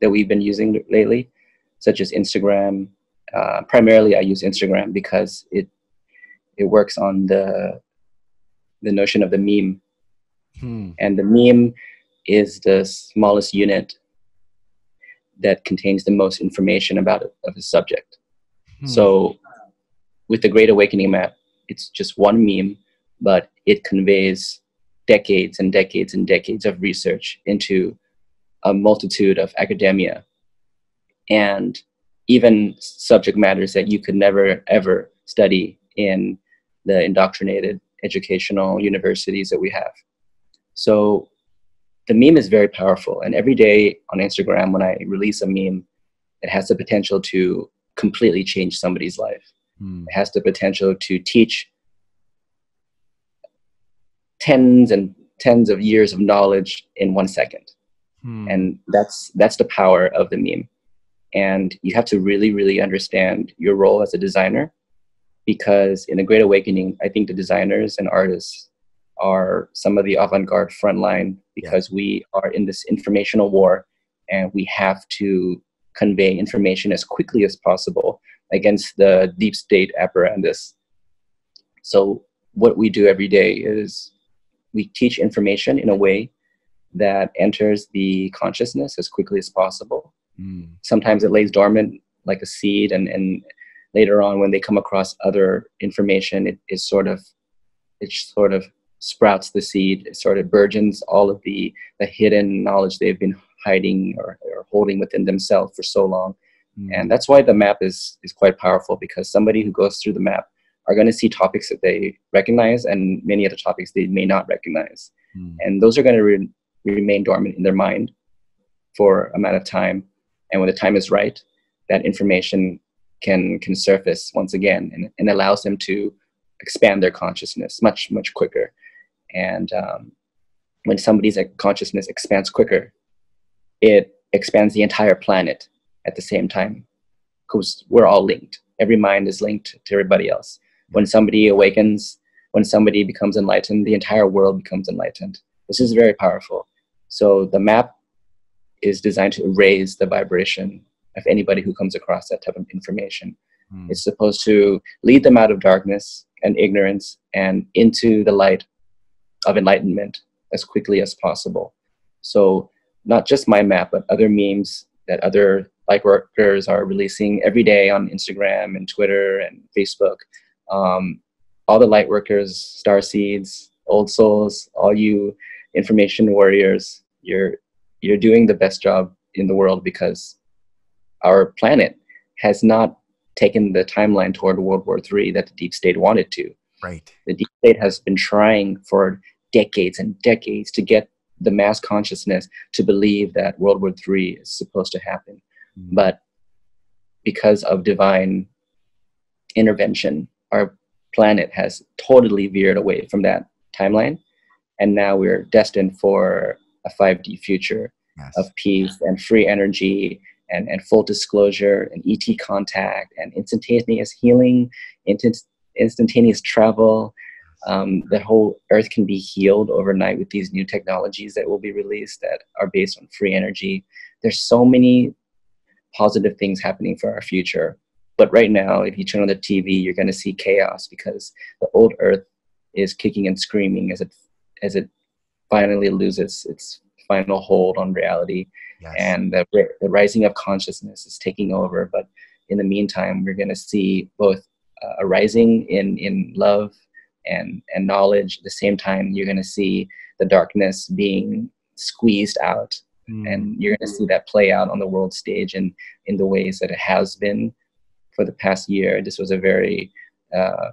that we've been using lately, such as Instagram, uh, primarily I use Instagram because it it works on the the notion of the meme, hmm. and the meme is the smallest unit that contains the most information about it, of the subject. Hmm. So, with the Great Awakening map, it's just one meme, but it conveys decades and decades and decades of research into a multitude of academia and even subject matters that you could never ever study in the indoctrinated educational universities that we have. So the meme is very powerful. And every day on Instagram, when I release a meme, it has the potential to completely change somebody's life. Mm. It has the potential to teach tens and tens of years of knowledge in one second. Mm. And that's that's the power of the meme. And you have to really, really understand your role as a designer because in the Great Awakening, I think the designers and artists are some of the avant-garde frontline because yeah. we are in this informational war and we have to convey information as quickly as possible against the deep state apparatus. So what we do every day is we teach information in a way that enters the consciousness as quickly as possible. Mm. Sometimes it lays dormant like a seed and, and later on when they come across other information it is sort of it sort of sprouts the seed it sort of burgeons all of the the hidden knowledge they've been hiding or, or holding within themselves for so long mm. and that's why the map is is quite powerful because somebody who goes through the map are going to see topics that they recognize and many other topics they may not recognize mm. and those are going to re- remain dormant in their mind for amount of time and when the time is right that information can can surface once again and, and allows them to expand their consciousness much much quicker and um, when somebody's consciousness expands quicker it expands the entire planet at the same time because we're all linked every mind is linked to everybody else when somebody awakens when somebody becomes enlightened the entire world becomes enlightened this is very powerful so the map is designed to raise the vibration of anybody who comes across that type of information. Mm. It's supposed to lead them out of darkness and ignorance and into the light of enlightenment as quickly as possible. So, not just my map, but other memes that other light workers are releasing every day on Instagram and Twitter and Facebook. Um, all the light workers, star seeds, old souls, all you information warriors, you're you're doing the best job in the world because our planet has not taken the timeline toward World War III that the deep state wanted to. Right. The deep state has been trying for decades and decades to get the mass consciousness to believe that World War III is supposed to happen. Mm-hmm. But because of divine intervention, our planet has totally veered away from that timeline. And now we're destined for a 5D future yes. of peace and free energy and, and full disclosure and ET contact and instantaneous healing, instant, instantaneous travel. Um, the whole earth can be healed overnight with these new technologies that will be released that are based on free energy. There's so many positive things happening for our future. But right now, if you turn on the TV, you're going to see chaos because the old earth is kicking and screaming as it as it finally loses its final hold on reality yes. and the, the rising of consciousness is taking over but in the meantime we're going to see both uh, a rising in in love and and knowledge at the same time you're going to see the darkness being squeezed out mm. and you're going to see that play out on the world stage and in the ways that it has been for the past year this was a very uh,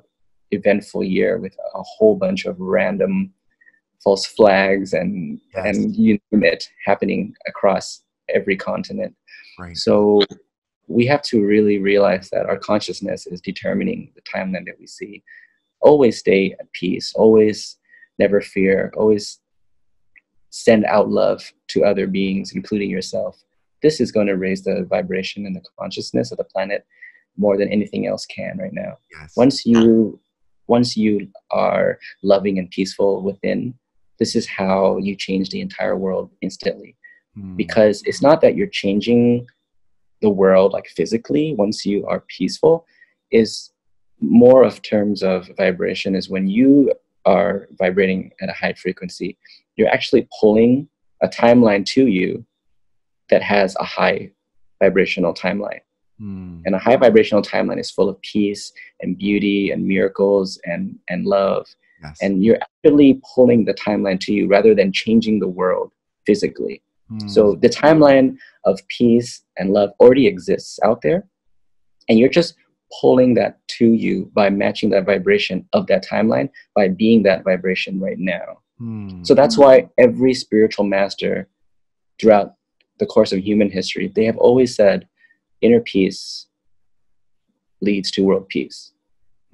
eventful year with a whole bunch of random false flags and yes. and you name it happening across every continent. Right. So we have to really realize that our consciousness is determining the timeline that we see. Always stay at peace. Always never fear. Always send out love to other beings, including yourself, this is going to raise the vibration and the consciousness of the planet more than anything else can right now. Yes. Once you once you are loving and peaceful within, this is how you change the entire world instantly. Mm. Because it's not that you're changing the world like physically once you are peaceful is more of terms of vibration is when you are vibrating at a high frequency you're actually pulling a timeline to you that has a high vibrational timeline mm. and a high vibrational timeline is full of peace and beauty and miracles and and love yes. and you're actually pulling the timeline to you rather than changing the world physically mm. so the timeline of peace and love already exists out there and you're just pulling that to you by matching that vibration of that timeline by being that vibration right now mm. so that's why every spiritual master throughout the course of human history they have always said inner peace leads to world peace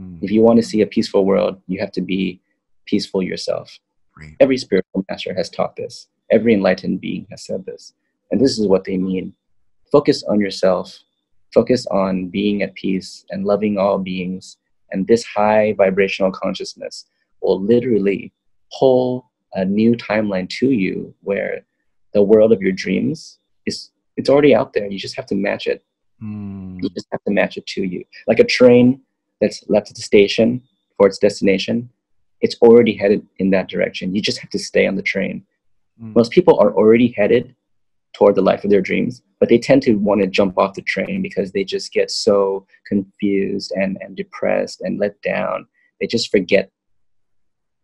mm. if you want to see a peaceful world you have to be peaceful yourself right. every spiritual master has taught this every enlightened being has said this and this is what they mean. Focus on yourself, focus on being at peace and loving all beings. And this high vibrational consciousness will literally pull a new timeline to you where the world of your dreams is it's already out there. You just have to match it. Mm. You just have to match it to you. Like a train that's left at the station for its destination, it's already headed in that direction. You just have to stay on the train. Mm. Most people are already headed toward the life of their dreams but they tend to want to jump off the train because they just get so confused and, and depressed and let down they just forget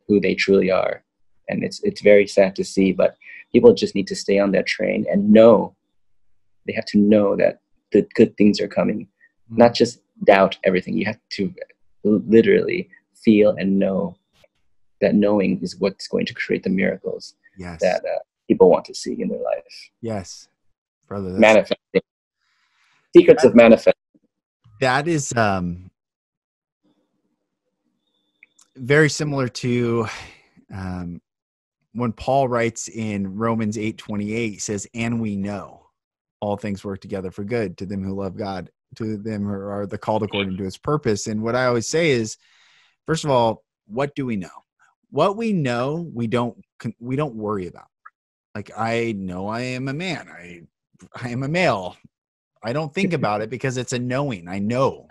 who they truly are and it's it's very sad to see but people just need to stay on that train and know they have to know that the good things are coming mm-hmm. not just doubt everything you have to literally feel and know that knowing is what's going to create the miracles yes. that uh, people want to see in their life. Yes, brother. Manifesting. Secrets of manifesting. That is um, very similar to um, when Paul writes in Romans eight twenty eight says, "And we know all things work together for good to them who love God, to them who are the called according to His purpose." And what I always say is, first of all, what do we know? What we know, we don't we don't worry about like i know i am a man. I i am a male. I don't think about it because it's a knowing. I know.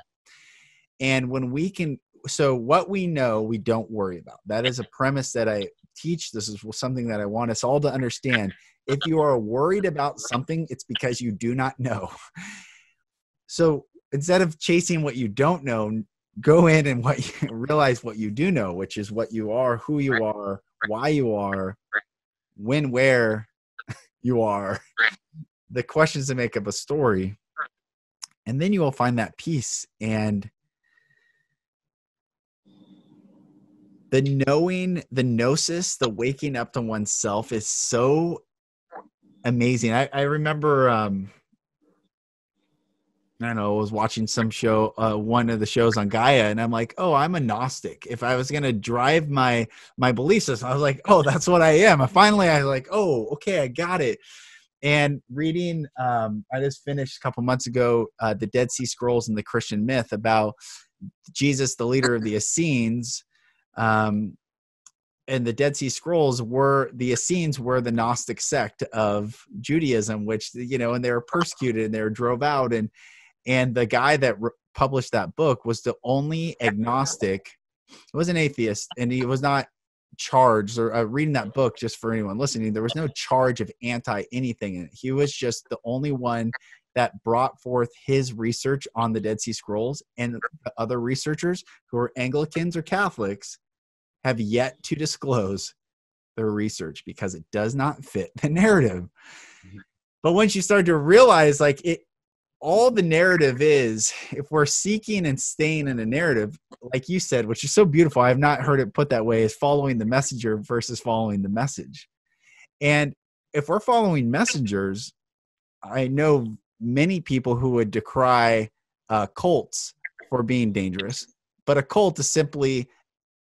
And when we can so what we know we don't worry about. That is a premise that i teach. This is something that i want us all to understand. If you are worried about something it's because you do not know. So instead of chasing what you don't know go in and what you realize what you do know which is what you are who you are why you are when, where you are, the questions that make up a story. And then you will find that peace and the knowing, the gnosis, the waking up to oneself is so amazing. I, I remember um, I don't know, I was watching some show, uh, one of the shows on Gaia, and I'm like, oh, I'm a Gnostic. If I was gonna drive my my belief I was like, oh, that's what I am. And finally, I like, oh, okay, I got it. And reading, um, I just finished a couple months ago, uh, the Dead Sea Scrolls and the Christian myth about Jesus, the leader of the Essenes. Um, and the Dead Sea Scrolls were the Essenes were the Gnostic sect of Judaism, which you know, and they were persecuted and they were drove out, and and the guy that re- published that book was the only agnostic he was an atheist and he was not charged or uh, reading that book just for anyone listening there was no charge of anti anything in it he was just the only one that brought forth his research on the dead sea scrolls and the other researchers who are anglicans or catholics have yet to disclose their research because it does not fit the narrative mm-hmm. but once you start to realize like it all the narrative is if we're seeking and staying in a narrative like you said which is so beautiful i have not heard it put that way is following the messenger versus following the message and if we're following messengers i know many people who would decry uh, cults for being dangerous but a cult is simply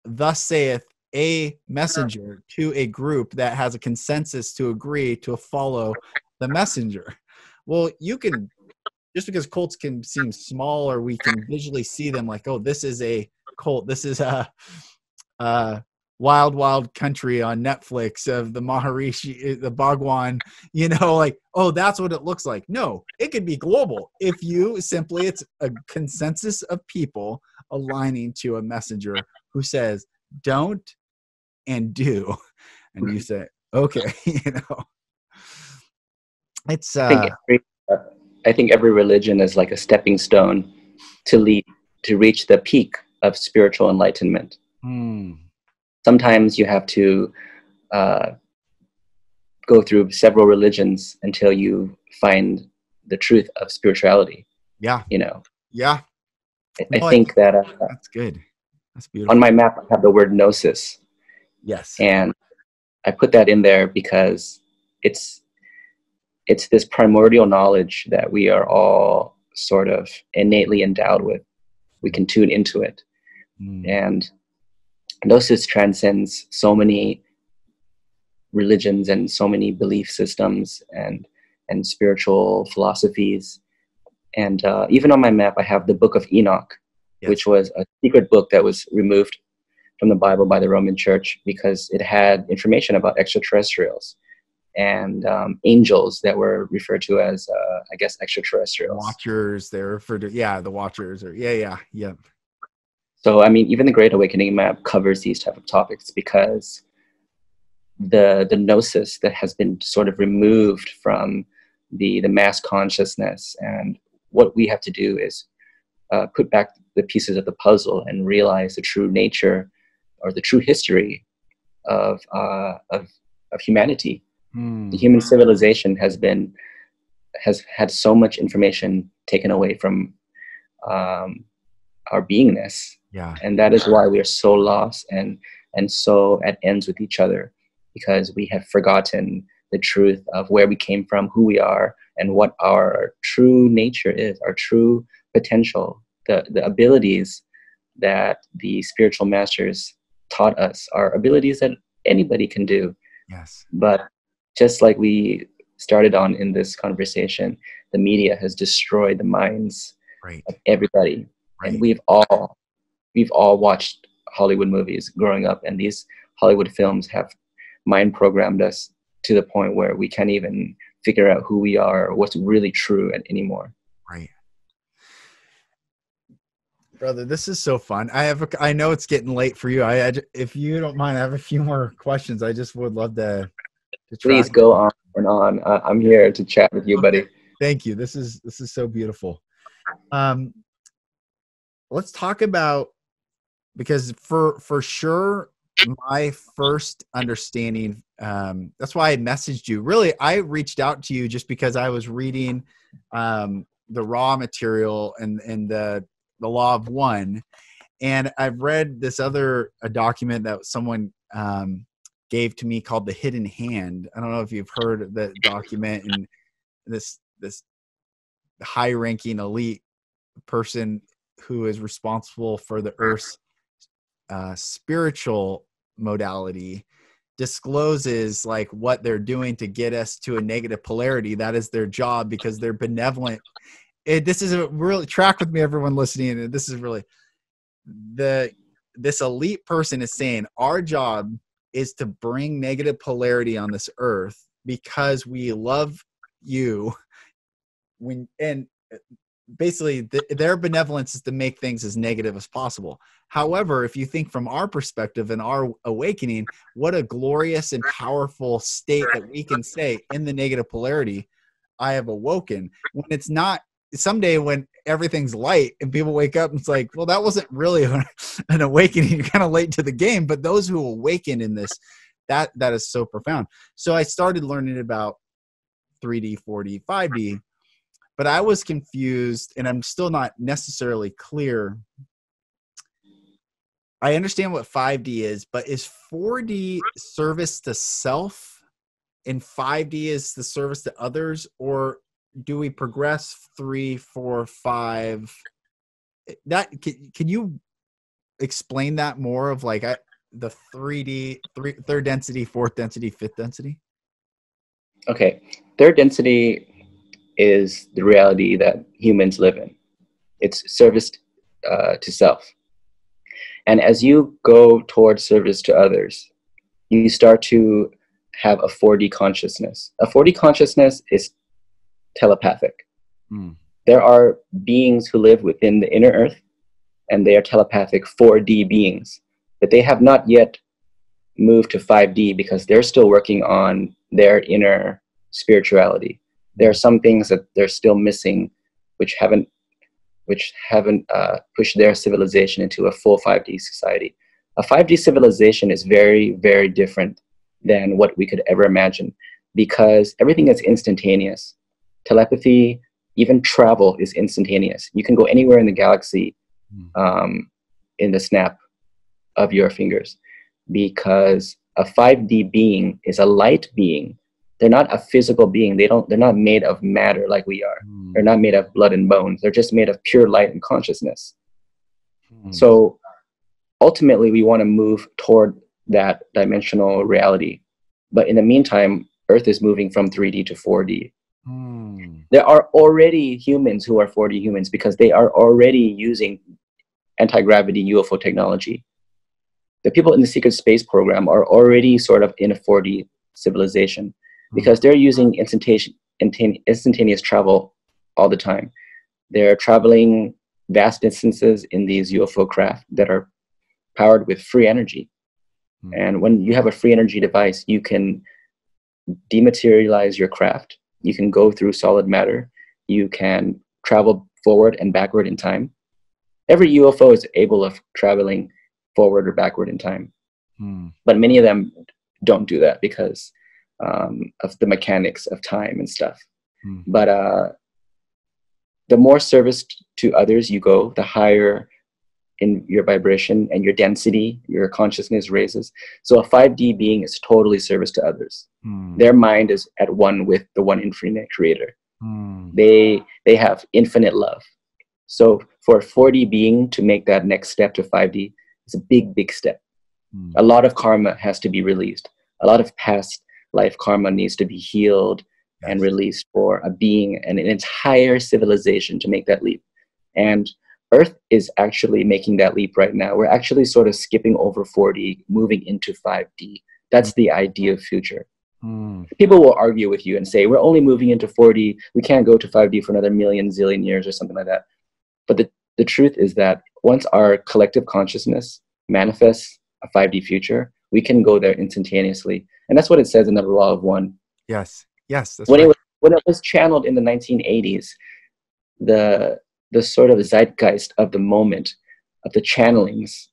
thus saith a messenger to a group that has a consensus to agree to follow the messenger. Well, you can just because cults can seem small or we can visually see them like, oh, this is a cult. This is a, a wild, wild country on Netflix of the Maharishi, the Bhagwan, you know, like, oh, that's what it looks like. No, it could be global. If you simply, it's a consensus of people aligning to a messenger who says, don't and do. And you say, okay, you know. It's, uh, I think, every, I religion is like a stepping stone to lead, to reach the peak of spiritual enlightenment. hmm, Sometimes you have to uh, go through several religions until you find the truth of spirituality. yeah, You know, yeah, I, I No, I think that uh, that's good. That's beautiful. on my map I have the word gnosis, yes. and I put that in there because it's it's this primordial knowledge that we are all sort of innately endowed with. We can tune into it, Mm, and gnosis transcends so many religions and so many belief systems and and spiritual philosophies. And uh, even on my map, I have the Book of Enoch, Yes. which was a secret book that was removed from the Bible by the Roman Church because it had information about extraterrestrials and um, angels that were referred to as, uh, I guess, extraterrestrials. Watchers, they're referred to, yeah, the watchers, or yeah, yeah, yeah. So, I mean, even the Great Awakening map covers these type of topics because the the gnosis that has been sort of removed from the the mass consciousness, and what we have to do is uh, put back the pieces of the puzzle and realize the true nature or the true history of uh, of of humanity. Hmm, The human civilization has been has had so much information taken away from um, our beingness. Yeah, and that is why we are so lost and and so at ends with each other because we have forgotten the truth of where we came from who we are and what our true nature is our true potential the the abilities that the spiritual masters taught us are abilities that anybody can do. Yes, but just like we started on in this conversation the media has destroyed the minds right, of everybody right. and we've all we've all watched hollywood movies growing up and these hollywood films have mind programmed us to the point where we can't even figure out who we are or what's really true an- anymore Right. Brother, this is so fun. I have a, I know it's getting late for you. I if you don't mind, I have a few more questions. I just would love to please go on and on I- i'm here to chat with you buddy Thank you. This is this is so beautiful. Um let's talk about because for for sure my first understanding um that's why I messaged you. Really, I reached out to you just because I was reading um the Ra material and and the the law of one and I've read this other a document that someone um gave to me called the hidden hand. I don't know if you've heard the document and this this high ranking elite person who is responsible for the earth's uh, spiritual modality discloses like what they're doing to get us to a negative polarity that is their job because they're benevolent it, this is a really track with me everyone listening and this is really the this elite person is saying our job is to bring negative polarity on this earth because we love you. When and uh, basically th- their benevolence is to make things as negative as possible. However if you think from our perspective and our awakening what a glorious and powerful state that we can say in the negative polarity i have awoken. When it's not someday when everything's light and people wake up and it's like well that wasn't really an awakening you're kind of late to the game but those who awaken in this that that is so profound so i started learning about 3d 4d 5d but I was confused and I'm still not necessarily clear. I understand what 5D is, but is 4D service to self and 5D is the service to others, or do we progress three, four, five? That can, can you explain that more of like I the 3D, three, third density, fourth density, fifth density? Okay, third density is the reality that humans live in. It's service uh, to self. And as you go towards service to others, you start to have a 4D consciousness. A 4D consciousness is telepathic. Mm. There are beings who live within the inner earth, and they are telepathic 4D beings, but they have not yet moved to 5D because they're still working on their inner spirituality. There are some things that they're still missing, which haven't which haven't uh, pushed their civilization into a full 5D society. A 5D civilization is very, very different than what we could ever imagine because everything is instantaneous. Telepathy, even travel is instantaneous. You can go anywhere in the galaxy hmm. um, in the snap of your fingers because a 5D being is a light being they're not a physical being they don't they're not made of matter like we are mm. they're not made of blood and bones they're just made of pure light and consciousness mm. so ultimately we want to move toward that dimensional reality but in the meantime earth is moving from 3d to 4d mm. there are already humans who are 4d humans because they are already using anti-gravity ufo technology the people in the secret space program are already sort of in a 4d civilization because they're using instantaneous, instantaneous travel all the time. They're traveling vast distances in these UFO craft that are powered with free energy. Mm. And when you have a free energy device, you can dematerialize your craft. You can go through solid matter. You can travel forward and backward in time. Every UFO is able of traveling forward or backward in time. Mm. But many of them don't do that because um, of the mechanics of time and stuff. Mm. But uh, the more service to others you go, the higher in your vibration and your density, your consciousness raises. So a 5D being is totally service to others. Mm. Their mind is at one with the one infinite creator. Mm. They they have infinite love. So for a 4D being to make that next step to 5D is a big, big step. Mm. A lot of karma has to be released. A lot of past life karma needs to be healed yes. and released for a being and an entire civilization to make that leap. And Earth is actually making that leap right now. We're actually sort of skipping over 4D, moving into 5D. That's the ideal future. Mm. People will argue with you and say, we're only moving into 4D. We can't go to 5D for another million, zillion years or something like that. But the, the truth is that once our collective consciousness manifests a 5D future, we can go there instantaneously. And that's what it says in the law of one. Yes. Yes. when, right. it was, when it was channeled in the 1980s, the, the sort of zeitgeist of the moment of the channelings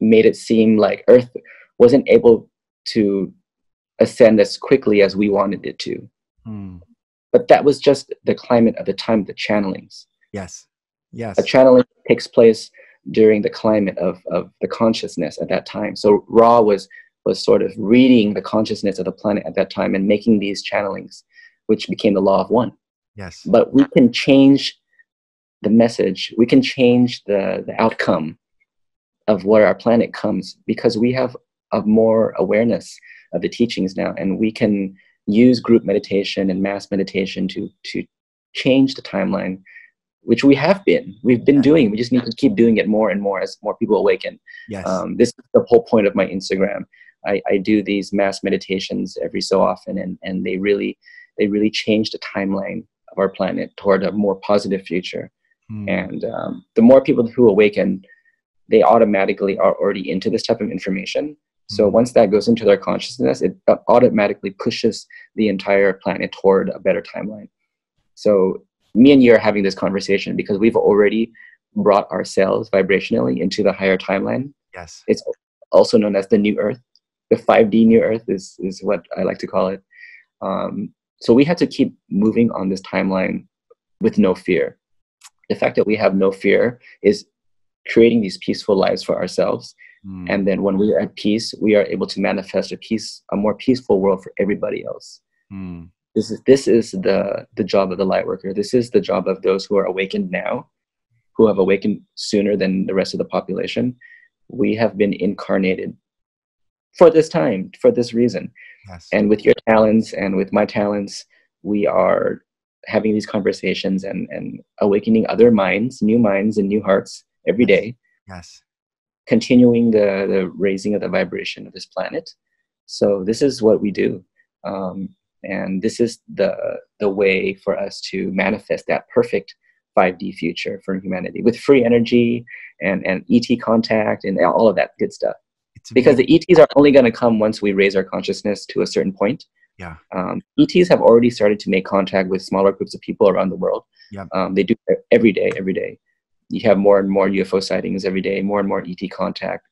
made it seem like Earth wasn't able to ascend as quickly as we wanted it to. Hmm. But that was just the climate of the time, the channelings. Yes. Yes. A channeling takes place during the climate of, of the consciousness at that time. So Ra was was sort of reading the consciousness of the planet at that time and making these channelings, which became the law of one. Yes. But we can change the message. We can change the, the outcome of where our planet comes because we have a more awareness of the teachings now. And we can use group meditation and mass meditation to to change the timeline which we have been we've been doing. We just need to keep doing it more and more as more people awaken. Yes. Um, this is the whole point of my instagram. I, I do these mass meditations every so often and, and they really they really change the timeline of our planet toward a more positive future hmm. and um, the more people who awaken they automatically are already into this type of information so hmm. once that goes into their consciousness it automatically pushes the entire planet toward a better timeline so me and you are having this conversation because we've already brought ourselves vibrationally into the higher timeline. Yes. It's also known as the new earth. The 5D new earth is, is what I like to call it. Um, so we had to keep moving on this timeline with no fear. The fact that we have no fear is creating these peaceful lives for ourselves. Mm. And then when we are at peace, we are able to manifest a peace, a more peaceful world for everybody else. Mm this is this is the the job of the light worker this is the job of those who are awakened now who have awakened sooner than the rest of the population we have been incarnated for this time, for this reason. Yes. And with your talents and with my talents, we are having these conversations and, and awakening other minds, new minds and new hearts every day, yes. continuing the, the raising of the vibration of this planet. So this is what we do. Um, and this is the, the way for us to manifest that perfect 5D future for humanity with free energy and, and ET contact and all of that good stuff. It's Because the ETs are only going to come once we raise our consciousness to a certain point. Yeah. Um, ETs have already started to make contact with smaller groups of people around the world. Yep. Um, they do every day, every day. You have more and more UFO sightings every day, more and more ET contact.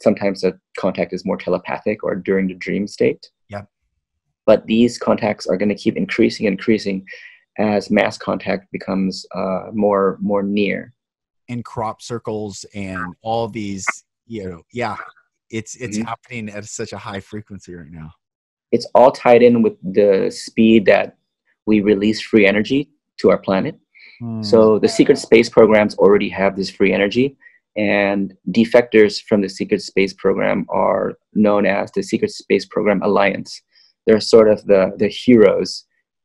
Sometimes the contact is more telepathic or during the dream state. Yep. But these contacts are going to keep increasing and increasing as mass contact becomes uh, more more near. in crop circles and all these, you know, yeah, it's it's Mhm. happening at such a high frequency right now. It's all tied in with the speed that we release free energy to our planet. Hmm. So the secret space programs already have this free energy, and defectors from the secret space program are known as the Secret Space Program Alliance. They're sort of the the heroes.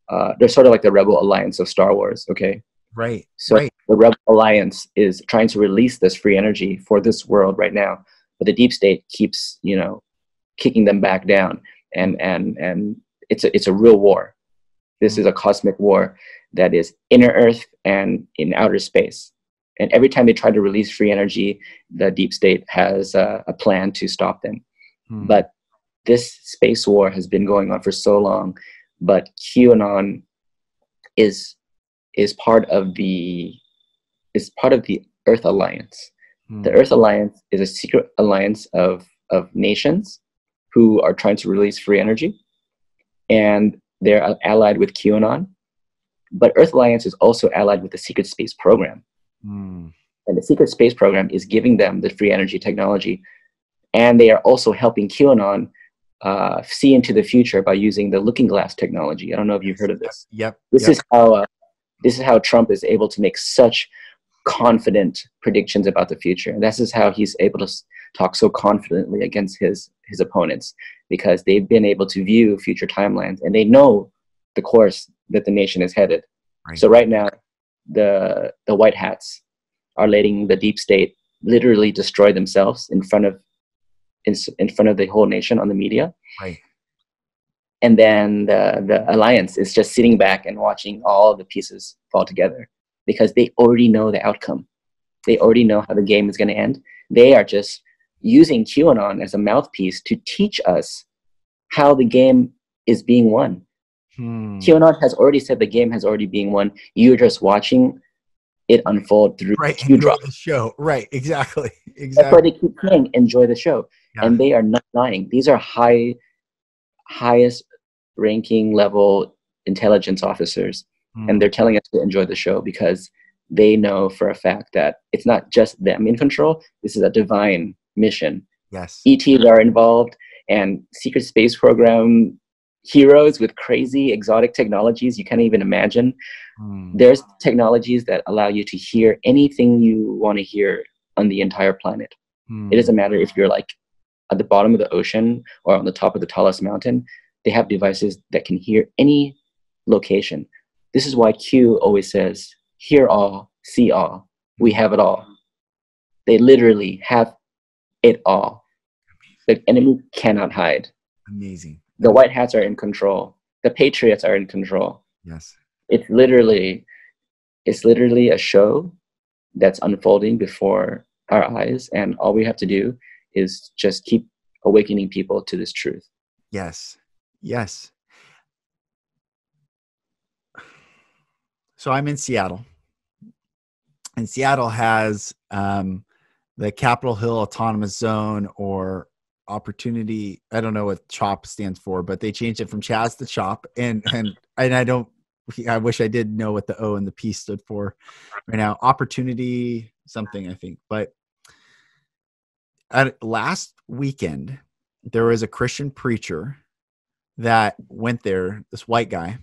Uh, they're sort of like the Rebel Alliance of Star Wars. Okay, right, so right, the Rebel Alliance is trying to release this free energy for this world right now, but the deep state keeps you know kicking them back down, and and and it's a it's a real war. This is a cosmic war that is inner Earth and in outer space. And every time they try to release free energy, the deep state has uh, a plan to stop them. Hmm. But this space war has been going on for so long. But QAnon is is part of the is part of the Earth Alliance. Hmm. The Earth Alliance is a secret alliance of of nations who are trying to release free energy, and they're allied with QAnon. But Earth Alliance is also allied with the Secret Space Program Hmm. and the secret space program is giving them the free energy technology and they are also helping qanon uh, see into the future by using the looking glass technology i don't know if you've heard of this Yep. this yep. is how uh, this is how trump is able to make such confident predictions about the future and this is how he's able to talk so confidently against his his opponents because they've been able to view future timelines and they know the course that the nation is headed Right. so right now the the white hats are letting the deep state literally destroy themselves in front of in, in front of the whole nation on the media Right. and then the, the alliance is just sitting back and watching all the pieces fall together because they already know the outcome they already know how the game is going to end they are just using qanon as a mouthpiece to teach us how the game is being won Hmm. qanon has already said the game has already been won you're just watching it unfold through Right. enjoy drop the show. Right. Exactly. that's why they keep saying enjoy the show Yeah. and they are not lying these are high highest ranking level intelligence officers Hmm. and they're telling us to enjoy the show because they know for a fact that it's not just them in control this is a divine mission yes. ets are involved and secret space program heroes with crazy exotic technologies you can't even imagine Hmm. there's technologies that allow you to hear anything you want to hear on the entire planet Hmm. it doesn't matter if you're like at the bottom of the ocean or on the top of the tallest mountain. They have devices that can hear any location. This is why Q always says, hear all, see all. We have it all. They literally have it all. The enemy cannot hide. Amazing. The white hats are in control. The patriots are in control. Yes. It's literally it's literally a show that's unfolding before our eyes and all we have to do is just keep awakening people to this truth Yes. Yes. So I'm in Seattle, and Seattle has um, the Capitol Hill Autonomous Zone or Opportunity. I don't know what CHOP stands for, but they changed it from Chaz to CHOP, and and and I don't. I wish I did know what the O and the P stood for right now. Opportunity something, I think, but at last weekend there was a Christian preacher that went there, this white guy,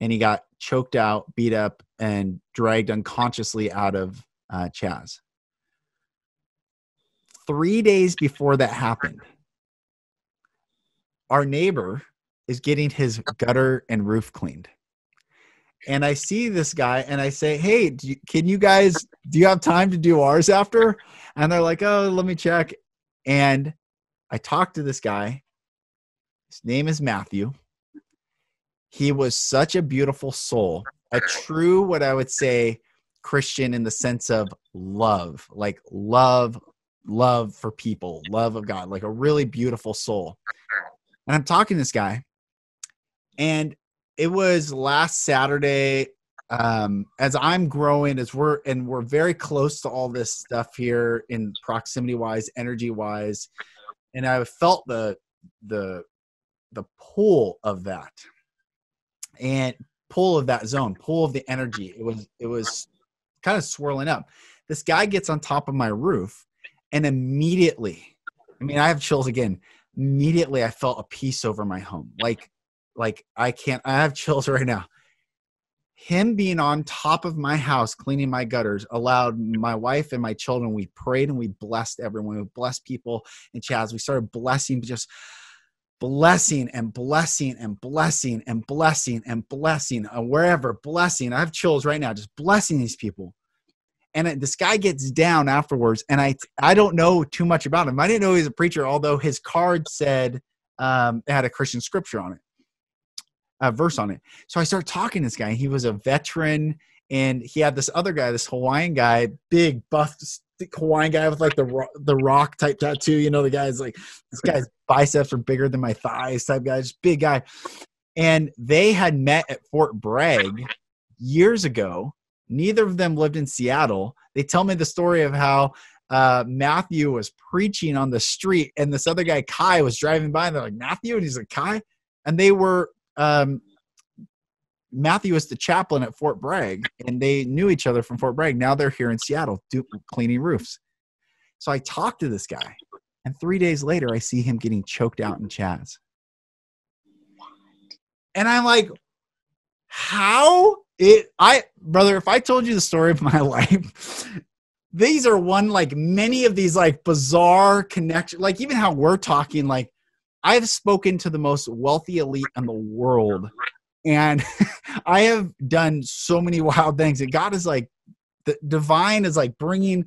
and he got choked out, beat up, and dragged unconsciously out of uh, Chaz. Three days before that happened, our neighbor is getting his gutter and roof cleaned. And I see this guy and I say, Hey, you, can you guys, do you have time to do ours after? And they're like, Oh, let me check. And I talked to this guy. His name is Matthew. He was such a beautiful soul, a true, what I would say, Christian in the sense of love, like love, love for people, love of God, like a really beautiful soul. And I'm talking to this guy, and it was last Saturday. Um, as I'm growing, as we're and we're very close to all this stuff here in proximity wise, energy wise, and I felt the the the pull of that and pull of that zone, pull of the energy. It was it was kind of swirling up. This guy gets on top of my roof, and immediately, I mean, I have chills again. Immediately, I felt a peace over my home. Like, like I can't. I have chills right now. Him being on top of my house cleaning my gutters allowed my wife and my children. We prayed and we blessed everyone. We blessed people and Chaz. We started blessing just blessing and blessing and blessing and blessing and blessing uh, wherever blessing. I have chills right now just blessing these people. And this guy gets down afterwards and i i don't know too much about him. I didn't know he was a preacher although his card said um, it had a christian scripture on it a verse on it. So i start talking to this guy he was a veteran and he had this other guy this hawaiian guy big buff Hawaiian guy with like the the rock type tattoo. You know, the guy's like this guy's biceps are bigger than my thighs type guy, just big guy. And they had met at Fort Bragg years ago. Neither of them lived in Seattle. They tell me the story of how uh, Matthew was preaching on the street, and this other guy Kai was driving by, and they're like Matthew, and he's like Kai, and they were um, Matthew was the chaplain at Fort Bragg, and they knew each other from Fort Bragg. Now they're here in Seattle do, cleaning roofs. So I talked to this guy, and three days later, I see him getting choked out in Chaz. And I'm like, how it I brother, if I told you the story of my life, these are one like many of these like bizarre connection, like even how we're talking, like I've spoken to the most wealthy elite in the world and I have done so many wild things. And God is like, the divine is like bringing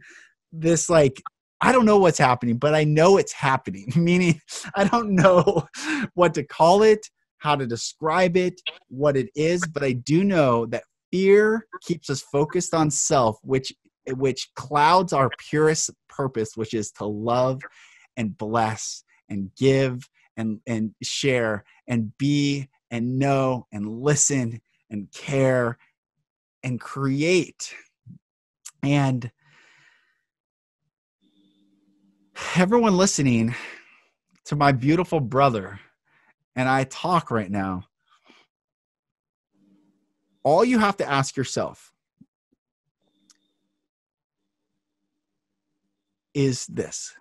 this like I don't know what's happening, but I know it's happening. Meaning, I don't know what to call it, how to describe it, what it is, but I do know that fear keeps us focused on self, which which clouds our purest purpose, which is to love and bless and give and and share and be and know and listen and care and create. And everyone listening to my beautiful brother and I talk right now, all you have to ask yourself is this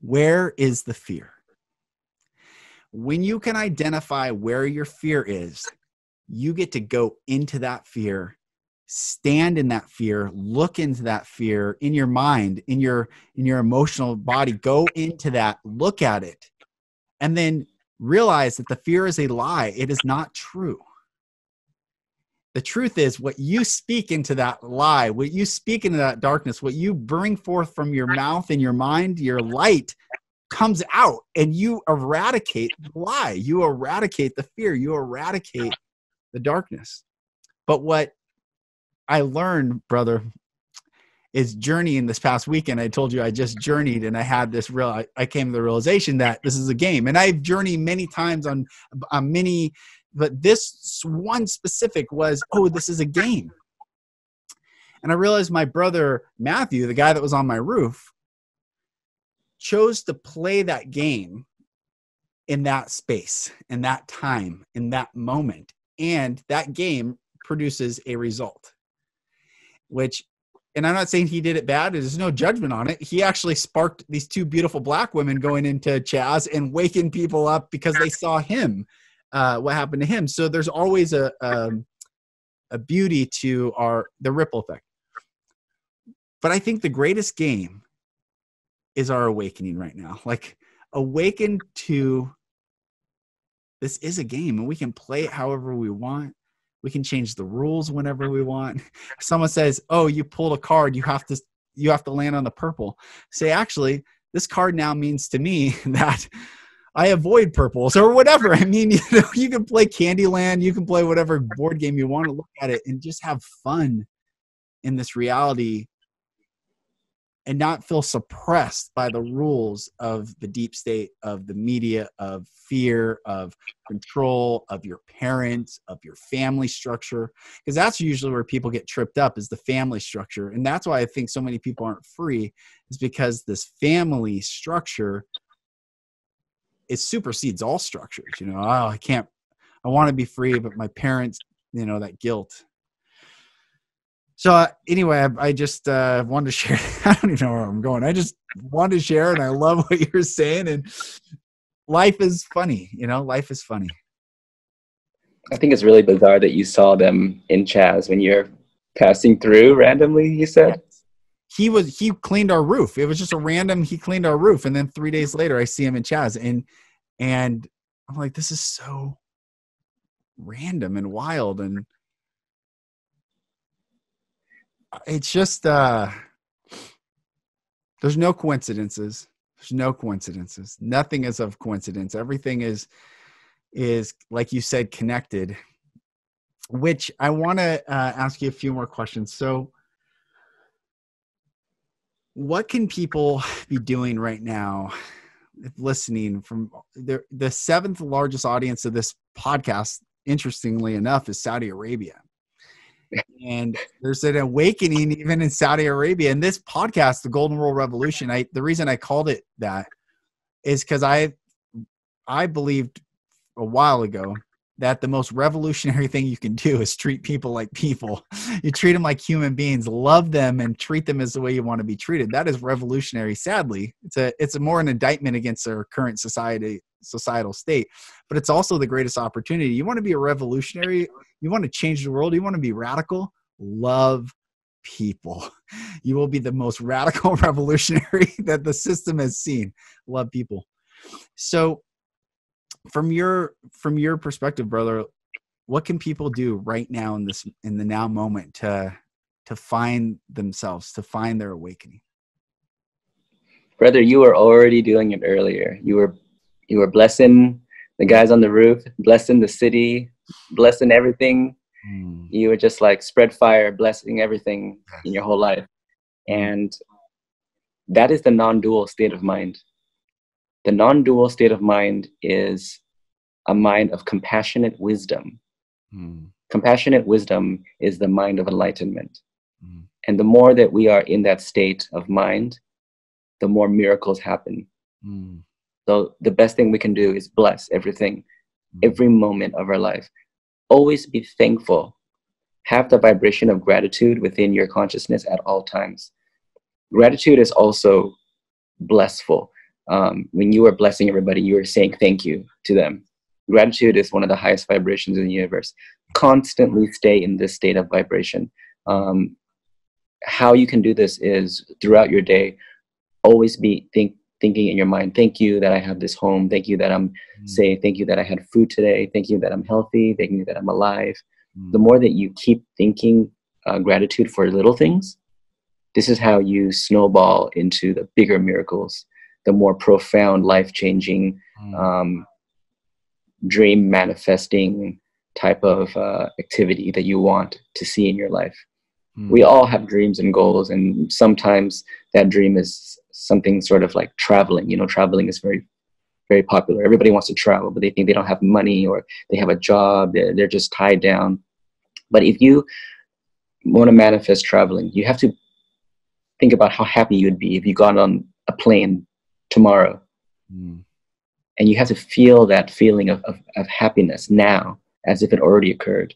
Where is the fear? When you can identify where your fear is, you get to go into that fear, stand in that fear, look into that fear in your mind, in your in your emotional body, go into that, look at it. And then realize that the fear is a lie. It is not true. The truth is, what you speak into that lie, what you speak into that darkness, what you bring forth from your mouth and your mind, your light comes out and you eradicate the lie. You eradicate the fear. You eradicate the darkness. But what i learned brother is journeying this past weekend. I told you i just journeyed and i had this real I, I came to the realization that this is a game. And i've journeyed many times on, on many but this one specific was oh this is a game. And i realized my brother matthew the guy that was on my roof chose to play that game in that space, in that time, in that moment. And that game produces a result, which, and I'm not saying he did it bad, there's no judgment on it. He actually sparked these two beautiful black women going into Chaz and waking people up because they saw him, uh, what happened to him. So there's always a, a, um, a beauty to our, the ripple effect. But I think the greatest game is our awakening right now. Like awaken to this is a game and we can play it however we want. We can change the rules whenever we want. Someone says, "Oh, you pulled a card, you have to you have to land on the purple." Say, "Actually, this card now means to me that I avoid purples or whatever. I mean, you know, you can play Candyland, you can play whatever board game you want to look at it and just have fun in this reality and not feel suppressed by the rules of the deep state, of the media, of fear, of control, of your parents, of your family structure. Because that's usually where people get tripped up is the family structure. And that's why I think so many people aren't free, is because this family structure it supersedes all structures. You know, oh, I can't, I want to be free, but my parents, you know, that guilt. So uh, anyway, I, I just uh, wanted to share. I don't even know where I'm going. I just wanted to share, and I love what you're saying. And life is funny, you know. Life is funny. I think it's really bizarre that you saw them in Chaz when you're passing through randomly. You said he was he cleaned our roof. It was just a random. He cleaned our roof, and then three days later, I see him in Chaz, and and I'm like, this is so random and wild, and it's just uh, there's no coincidences. There's no coincidences. Nothing is of coincidence. Everything is is like you said connected. Which I want to uh, ask you a few more questions. So what can people be doing right now listening from the, the seventh largest audience of this podcast interestingly enough is saudi arabia and there's an awakening even in saudi arabia and this podcast the golden rule revolution i the reason i called it that is because i i believed a while ago that the most revolutionary thing you can do is treat people like people. You treat them like human beings, love them, and treat them as the way you want to be treated. That is revolutionary. Sadly, it's a it's a more an indictment against our current society societal state, but it's also the greatest opportunity. You want to be a revolutionary. You want to change the world. You want to be radical. Love people. You will be the most radical revolutionary that the system has seen. Love people. So from your from your perspective brother what can people do right now in this in the now moment to to find themselves to find their awakening brother you were already doing it earlier you were you were blessing the guys on the roof blessing the city blessing everything mm. you were just like spread fire blessing everything yes. in your whole life and that is the non-dual state of mind the non dual state of mind is a mind of compassionate wisdom. Mm. Compassionate wisdom is the mind of enlightenment. Mm. And the more that we are in that state of mind, the more miracles happen. Mm. So the best thing we can do is bless everything. Every moment of our life. Always be thankful. Have the vibration of gratitude within your consciousness at all times. Gratitude is also blessful um, when you are blessing everybody, you are saying thank you to them. Gratitude is one of the highest vibrations in the universe. Constantly stay in this state of vibration. Um, how you can do this is throughout your day, always be think, thinking in your mind, thank you that I have this home. Thank you that I'm mm. safe. Thank you that I had food today. Thank you that I'm healthy. Thank you that I'm alive. Mm. The more that you keep thinking uh, gratitude for little things, this is how you snowball into the bigger miracles the more profound, life changing, mm. um, dream manifesting type of uh, activity that you want to see in your life. Mm. We all have dreams and goals, and sometimes that dream is something sort of like traveling. You know, traveling is very, very popular. Everybody wants to travel, but they think they don't have money or they have a job, they're, they're just tied down. But if you want to manifest traveling, you have to think about how happy you'd be if you got on a plane tomorrow. Mm. And you have to feel that feeling of, of, of happiness now as if it already occurred.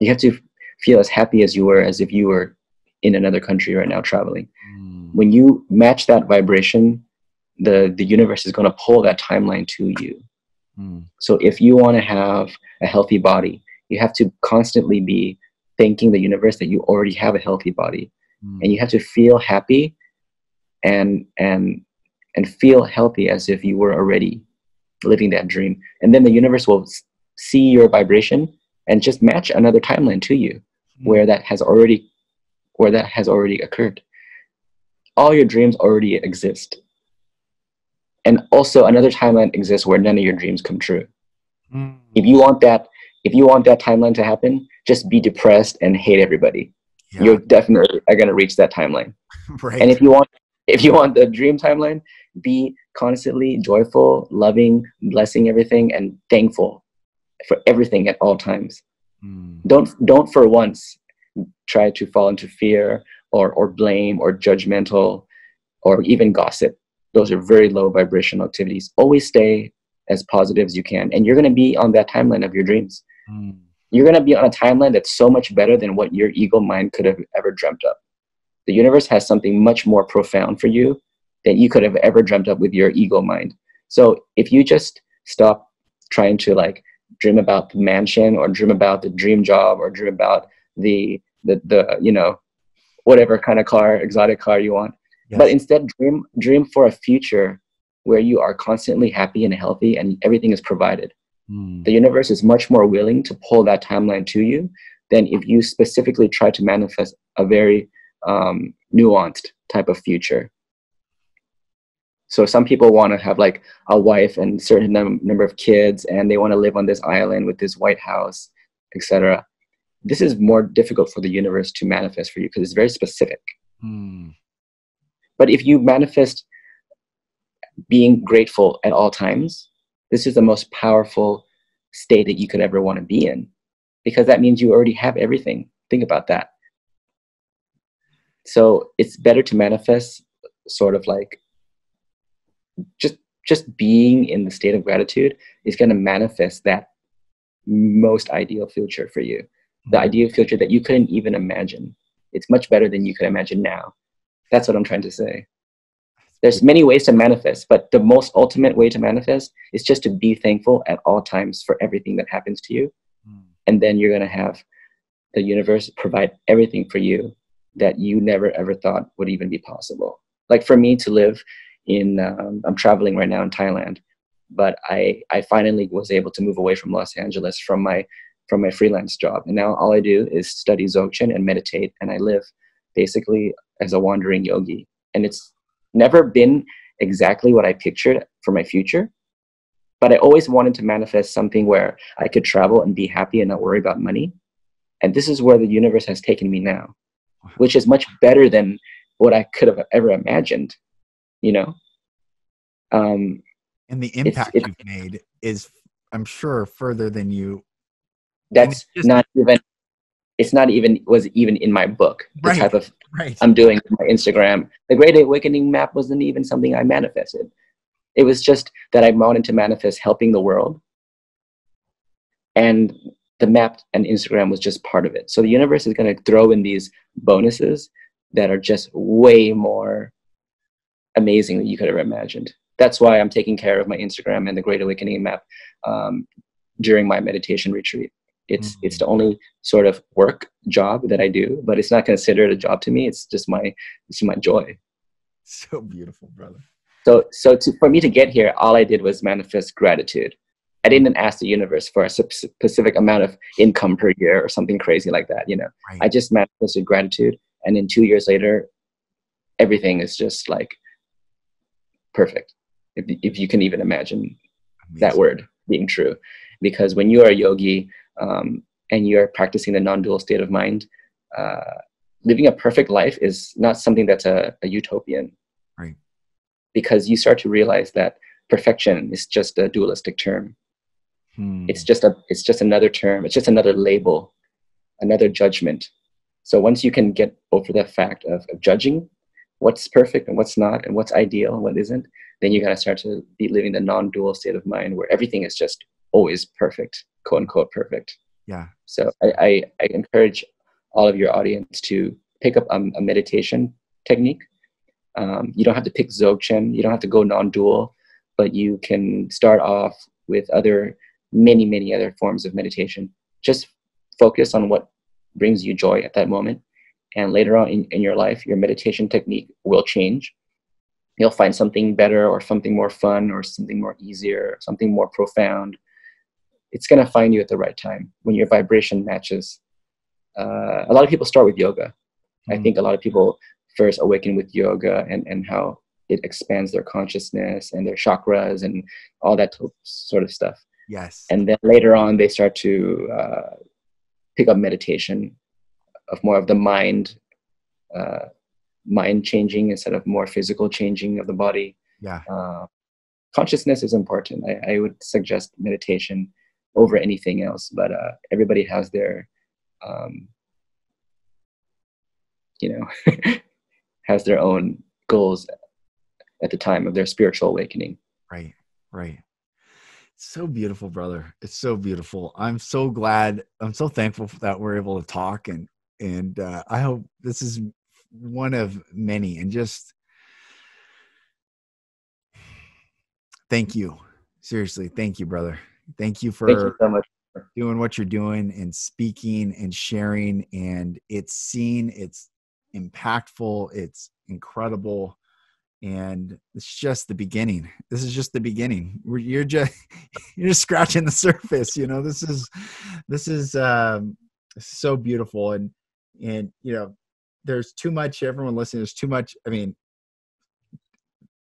You have to feel as happy as you were as if you were in another country right now traveling. Mm. When you match that vibration, the, the universe is going to pull that timeline to you. Mm. So if you want to have a healthy body, you have to constantly be thanking the universe that you already have a healthy body. Mm. And you have to feel happy and and and feel healthy as if you were already living that dream and then the universe will see your vibration and just match another timeline to you mm-hmm. where that has already where that has already occurred all your dreams already exist and also another timeline exists where none of your dreams come true mm. if you want that if you want that timeline to happen just be depressed and hate everybody yeah. you're definitely are going to reach that timeline right. and if you want if you want the dream timeline be constantly joyful loving blessing everything and thankful for everything at all times. Mm. don't don't for once try to fall into fear or or blame or judgmental or even gossip. Those are very low vibrational activities. Always stay as positive as you can. And you're going to be on that timeline of your dreams. Mm. you're going to be on a timeline that's so much better than what your ego mind could have ever dreamt up. The universe has something much more profound for you than you could have ever dreamt up with your ego mind. So if you just stop trying to like dream about the mansion or dream about the dream job or dream about the the, the you know whatever kind of car exotic car you want yes. but instead dream dream for a future where you are constantly happy and healthy and everything is provided mm. the universe is much more willing to pull that timeline to you than if you specifically try to manifest a very um, nuanced type of future so some people want to have like a wife and certain num- number of kids and they want to live on this island with this white house etc this is more difficult for the universe to manifest for you because it's very specific. Hmm. but if you manifest being grateful at all times this is the most powerful state that you could ever want to be in because that means you already have everything. Think about that. So it's better to manifest sort of like just just being in the state of gratitude is going to manifest that most ideal future for you. The mm-hmm. ideal future that you couldn't even imagine. It's much better than you could imagine now. That's what i'm trying to say. There's many ways to manifest but the most ultimate way to manifest is just to be thankful at all times for everything that happens to you. Mm. and then you're going to have the universe provide everything for you that you never ever thought would even be possible. Like for me to live in um, i'm traveling right now in thailand but i i finally was able to move away from los angeles from my from my freelance job. And now all i do is study dzogchen and meditate and i live basically as a wandering yogi. And it's never been exactly what i pictured for my future but i always wanted to manifest something where i could travel and be happy and not worry about money. And this is where the universe has taken me now which is much better than what i could have ever imagined you know? Um and the impact it's, it's, you've made is i'm sure further than you that's just, not even it's not even was even in my book the right, type of right. i'm doing my instagram. The great awakening map wasn't even something i manifested. It was just that i wanted to manifest helping the world. And the map and instagram was just part of it. So the universe is going to throw in these bonuses that are just way more amazing that you could have imagined. That's why I'm taking care of my Instagram and the Great Awakening map um, during my meditation retreat. It's mm-hmm. it's the only sort of work job that I do, but it's not considered a job to me. It's just my it's my joy. So beautiful, brother. So so to, for me to get here, all I did was manifest gratitude. I didn't ask the universe for a specific amount of income per year or something crazy like that. You know, right. I just manifested gratitude, and then two years later, everything is just like perfect if, if you can even imagine Amazing. that word being true. Because when you are a yogi um, and you're practicing the non-dual state of mind uh, living a perfect life is not something that's a, a utopian. Right. Because you start to realize that perfection is just a dualistic term. Hmm. it's just a it's just another term it's just another label another judgment. So once you can get over the fact of, of judging what's perfect and what's not and what's ideal and what isn't then you got to start to be living the non-dual state of mind where everything is just always perfect quote unquote perfect. Yeah. So i, I, I encourage all of your audience to pick up um, a meditation technique. Um, you don't have to pick dzogchen you don't have to go non-dual but you can start off with other many many other forms of meditation. Just focus on what brings you joy at that moment and later on in, in your life your meditation technique will change you'll find something better or something more fun or something more easier, something more profound. It's going to find you at the right time when your vibration matches. Uh, a lot of people start with yoga. Mm-hmm. I think a lot of people first awaken with yoga and, and how it expands their consciousness and their chakras and all that sort of stuff. Yes. And then later on, they start to uh, pick up meditation of more of the mind, uh, mind changing instead of more physical changing of the body. Yeah. Uh, consciousness is important. I, I, would suggest meditation over anything else, but uh, everybody has their, um, you know, has their own goals at the time of their spiritual awakening. Right, right. So beautiful, brother. It's so beautiful. I'm so glad. I'm so thankful that we're able to talk, and and uh, I hope this is one of many. And just thank you, seriously, thank you, brother. Thank you for thank you so much. doing what you're doing and speaking and sharing. And it's seen. It's impactful. It's incredible and it's just the beginning this is just the beginning you're just you're just scratching the surface you know this is this is um so beautiful and and you know there's too much everyone listening there's too much i mean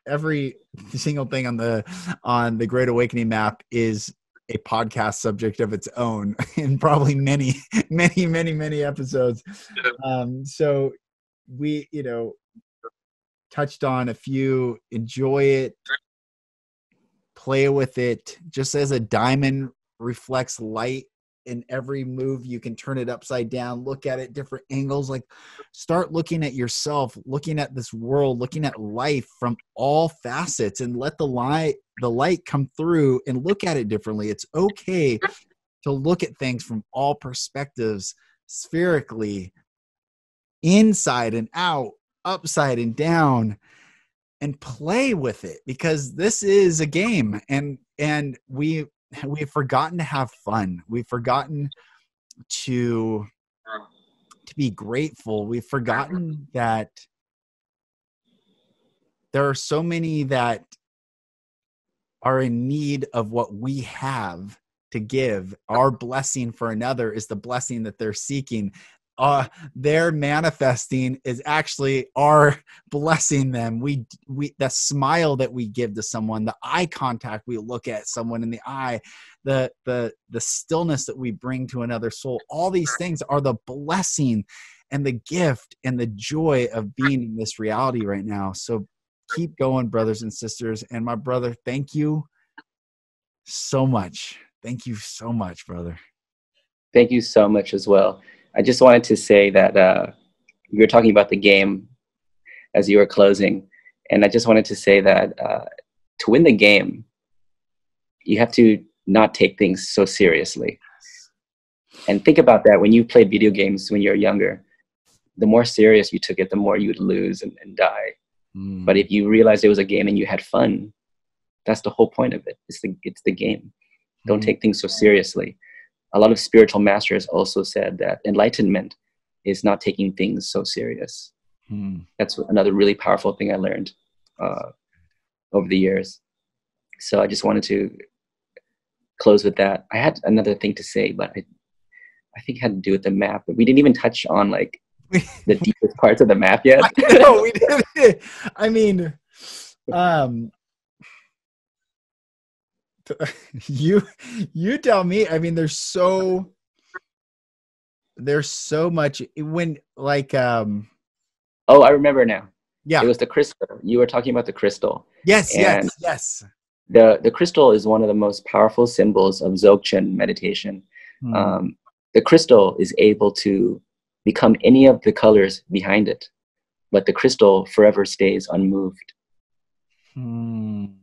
every single thing on the on the great awakening map is a podcast subject of its own in probably many many many many episodes um so we you know touched on a few. Enjoy it, play with it. Just as a diamond reflects light in every move, you can turn it upside down, look at it different angles. Like, start looking at yourself, looking at this world, looking at life from all facets, and let the light the light come through and look at it differently. It's okay to look at things from all perspectives, spherically, inside and out upside and down and play with it because this is a game and and we we've forgotten to have fun. We've forgotten to to be grateful. We've forgotten that there are so many that are in need of what we have to give. Our blessing for another is the blessing that they're seeking uh their manifesting is actually our blessing them. We we the smile that we give to someone the eye contact we look at someone in the eye the the the stillness that we bring to another soul all these things are the blessing and the gift and the joy of being in this reality right now. So keep going brothers and sisters. And my brother thank you so much. Thank you so much brother. Thank you so much as well I just wanted to say that uh, you were talking about the game as you were closing, and I just wanted to say that uh, to win the game, you have to not take things so seriously. And think about that when you played video games when you're younger. The more serious you took it, the more you'd lose and, and die. Mm. But if you realized it was a game and you had fun, that's the whole point of it. It's the it's the game. Don't mm. take things so seriously a lot of spiritual masters also said that enlightenment is not taking things so serious. Hmm. That's another really powerful thing I learned uh, over the years. So I just wanted to close with that. I had another thing to say, but I, I think it had to do with the map. But we didn't even touch on like the deepest parts of the map yet. no, we didn't. I mean, um, you you tell me i mean there's so there's so much when like um oh i remember now. Yeah. It was the crystal. You were talking about the crystal. Yes yes yes. the the crystal is one of the most powerful symbols of dzogchen meditation. Hmm. um, the crystal is able to become any of the colors behind it but the crystal forever stays unmoved. Hmm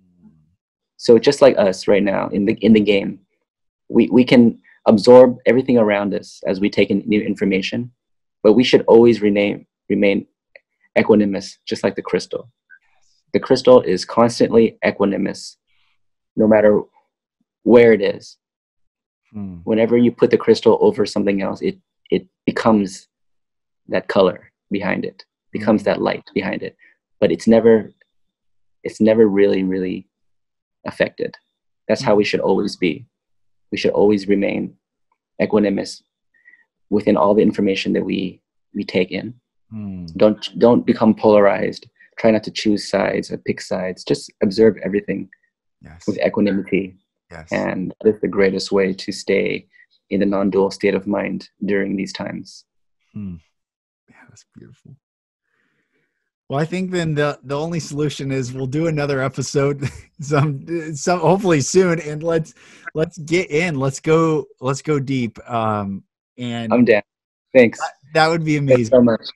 so just like us right now in the in the game, we, we can absorb everything around us as we take in new information, but we should always remain remain equanimous, just like the crystal. The crystal is constantly equanimous, no matter where it is. Hmm. Whenever you put the crystal over something else, it it becomes that color behind it, becomes hmm. that light behind it, but it's never it's never really, really affected. That's how we should always be. We should always remain equanimous within all the information that we we take in. Mm. Don't don't become polarized. Try not to choose sides or pick sides. Just observe everything yes. with equanimity. Yes. And that's the greatest way to stay in the non-dual state of mind during these times. Hmm. Yeah, that's beautiful. Well, I think then the the only solution is we'll do another episode some some hopefully soon and let's let's get in. Let's go let's go deep. Um and I'm down. Thanks. That, that would be amazing. Thanks so much.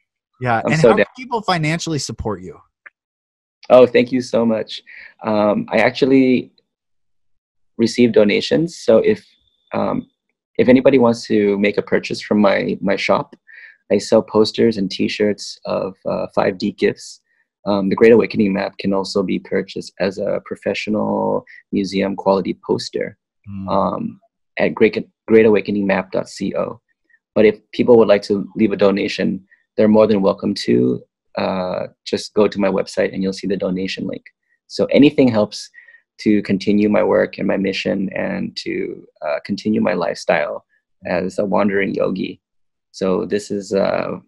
Yeah. I'm and so how down. people financially support you? Oh, thank you so much. Um, I actually receive donations. So if um, if anybody wants to make a purchase from my my shop, I sell posters and T-shirts of uh, 5D gifts. Um, the Great Awakening map can also be purchased as a professional museum quality poster mm. um, at great, greatawakeningmap.co. But if people would like to leave a donation, they're more than welcome to. Uh, just go to my website and you'll see the donation link. So anything helps to continue my work and my mission and to uh, continue my lifestyle as a wandering yogi. So this is uh,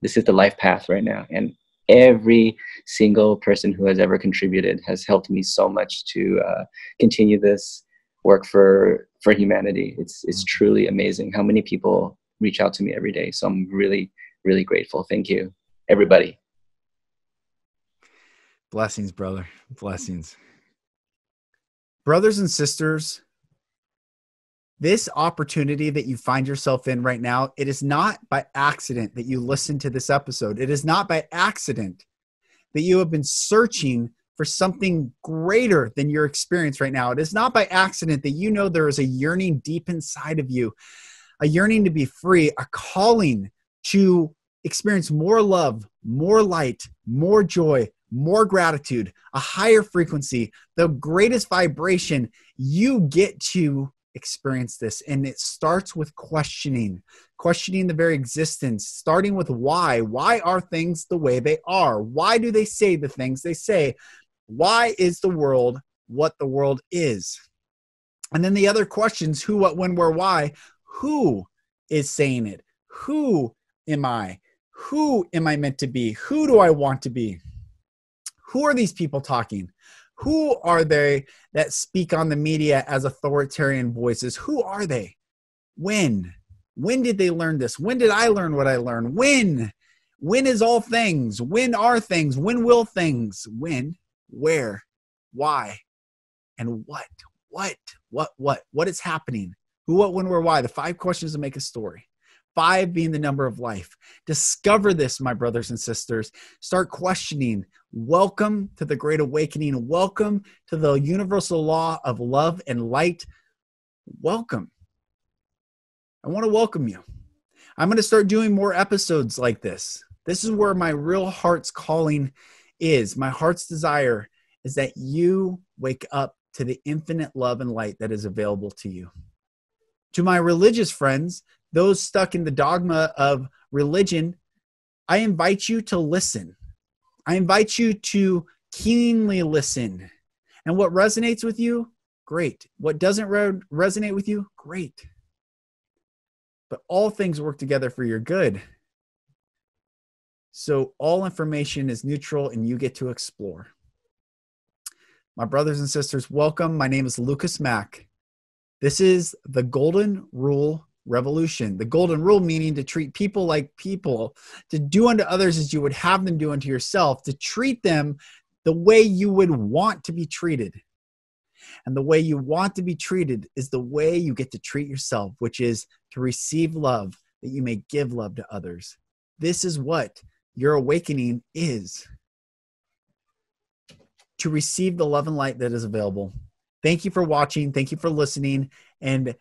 this is the life path right now, and every single person who has ever contributed has helped me so much to uh, continue this work for for humanity. It's it's truly amazing how many people reach out to me every day. So I'm really really grateful. Thank you, everybody. Blessings, brother. Blessings. Brothers and sisters, this opportunity that you find yourself in right now, it is not by accident that you listen to this episode. It is not by accident that you have been searching for something greater than your experience right now. It is not by accident that you know there is a yearning deep inside of you, a yearning to be free, a calling to experience more love, more light, more joy, more gratitude, a higher frequency, the greatest vibration, you get to experience this. And it starts with questioning, questioning the very existence, starting with why. Why are things the way they are? Why do they say the things they say? Why is the world what the world is? And then the other questions who, what, when, where, why. Who is saying it? Who am I? Who am I meant to be? Who do I want to be? Who are these people talking? Who are they that speak on the media as authoritarian voices? Who are they? When? When did they learn this? When did I learn what I learned? When? When is all things? When are things? When will things? When? Where? Why? And what? What? What? What? What is happening? Who, what, when, where, why? The five questions to make a story five being the number of life. Discover this, my brothers and sisters. Start questioning. Welcome to the Great Awakening. Welcome to the universal law of love and light. Welcome. I want to welcome you. I'm going to start doing more episodes like this. This is where my real heart's calling is. My heart's desire is that you wake up to the infinite love and light that is available to you. To my religious friends, those stuck in the dogma of religion, I invite you to listen. I invite you to keenly listen. And what resonates with you, great. What doesn't re- resonate with you, great. But all things work together for your good. So all information is neutral and you get to explore. My brothers and sisters, welcome. My name is Lucas Mack. This is the Golden Rule revolution. The golden rule meaning to treat people like people, to do unto others as you would have them do unto yourself, to treat them the way you would want to be treated. And the way you want to be treated is the way you get to treat yourself, which is to receive love that you may give love to others. This is what your awakening is to receive the love and light that is available. Thank you for watching. Thank you for listening. And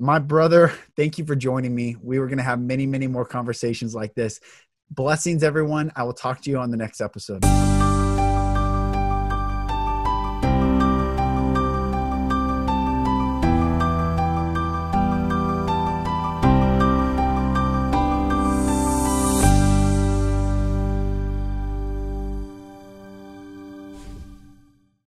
my brother, thank you for joining me. We were going to have many, many more conversations like this. Blessings, everyone. I will talk to you on the next episode.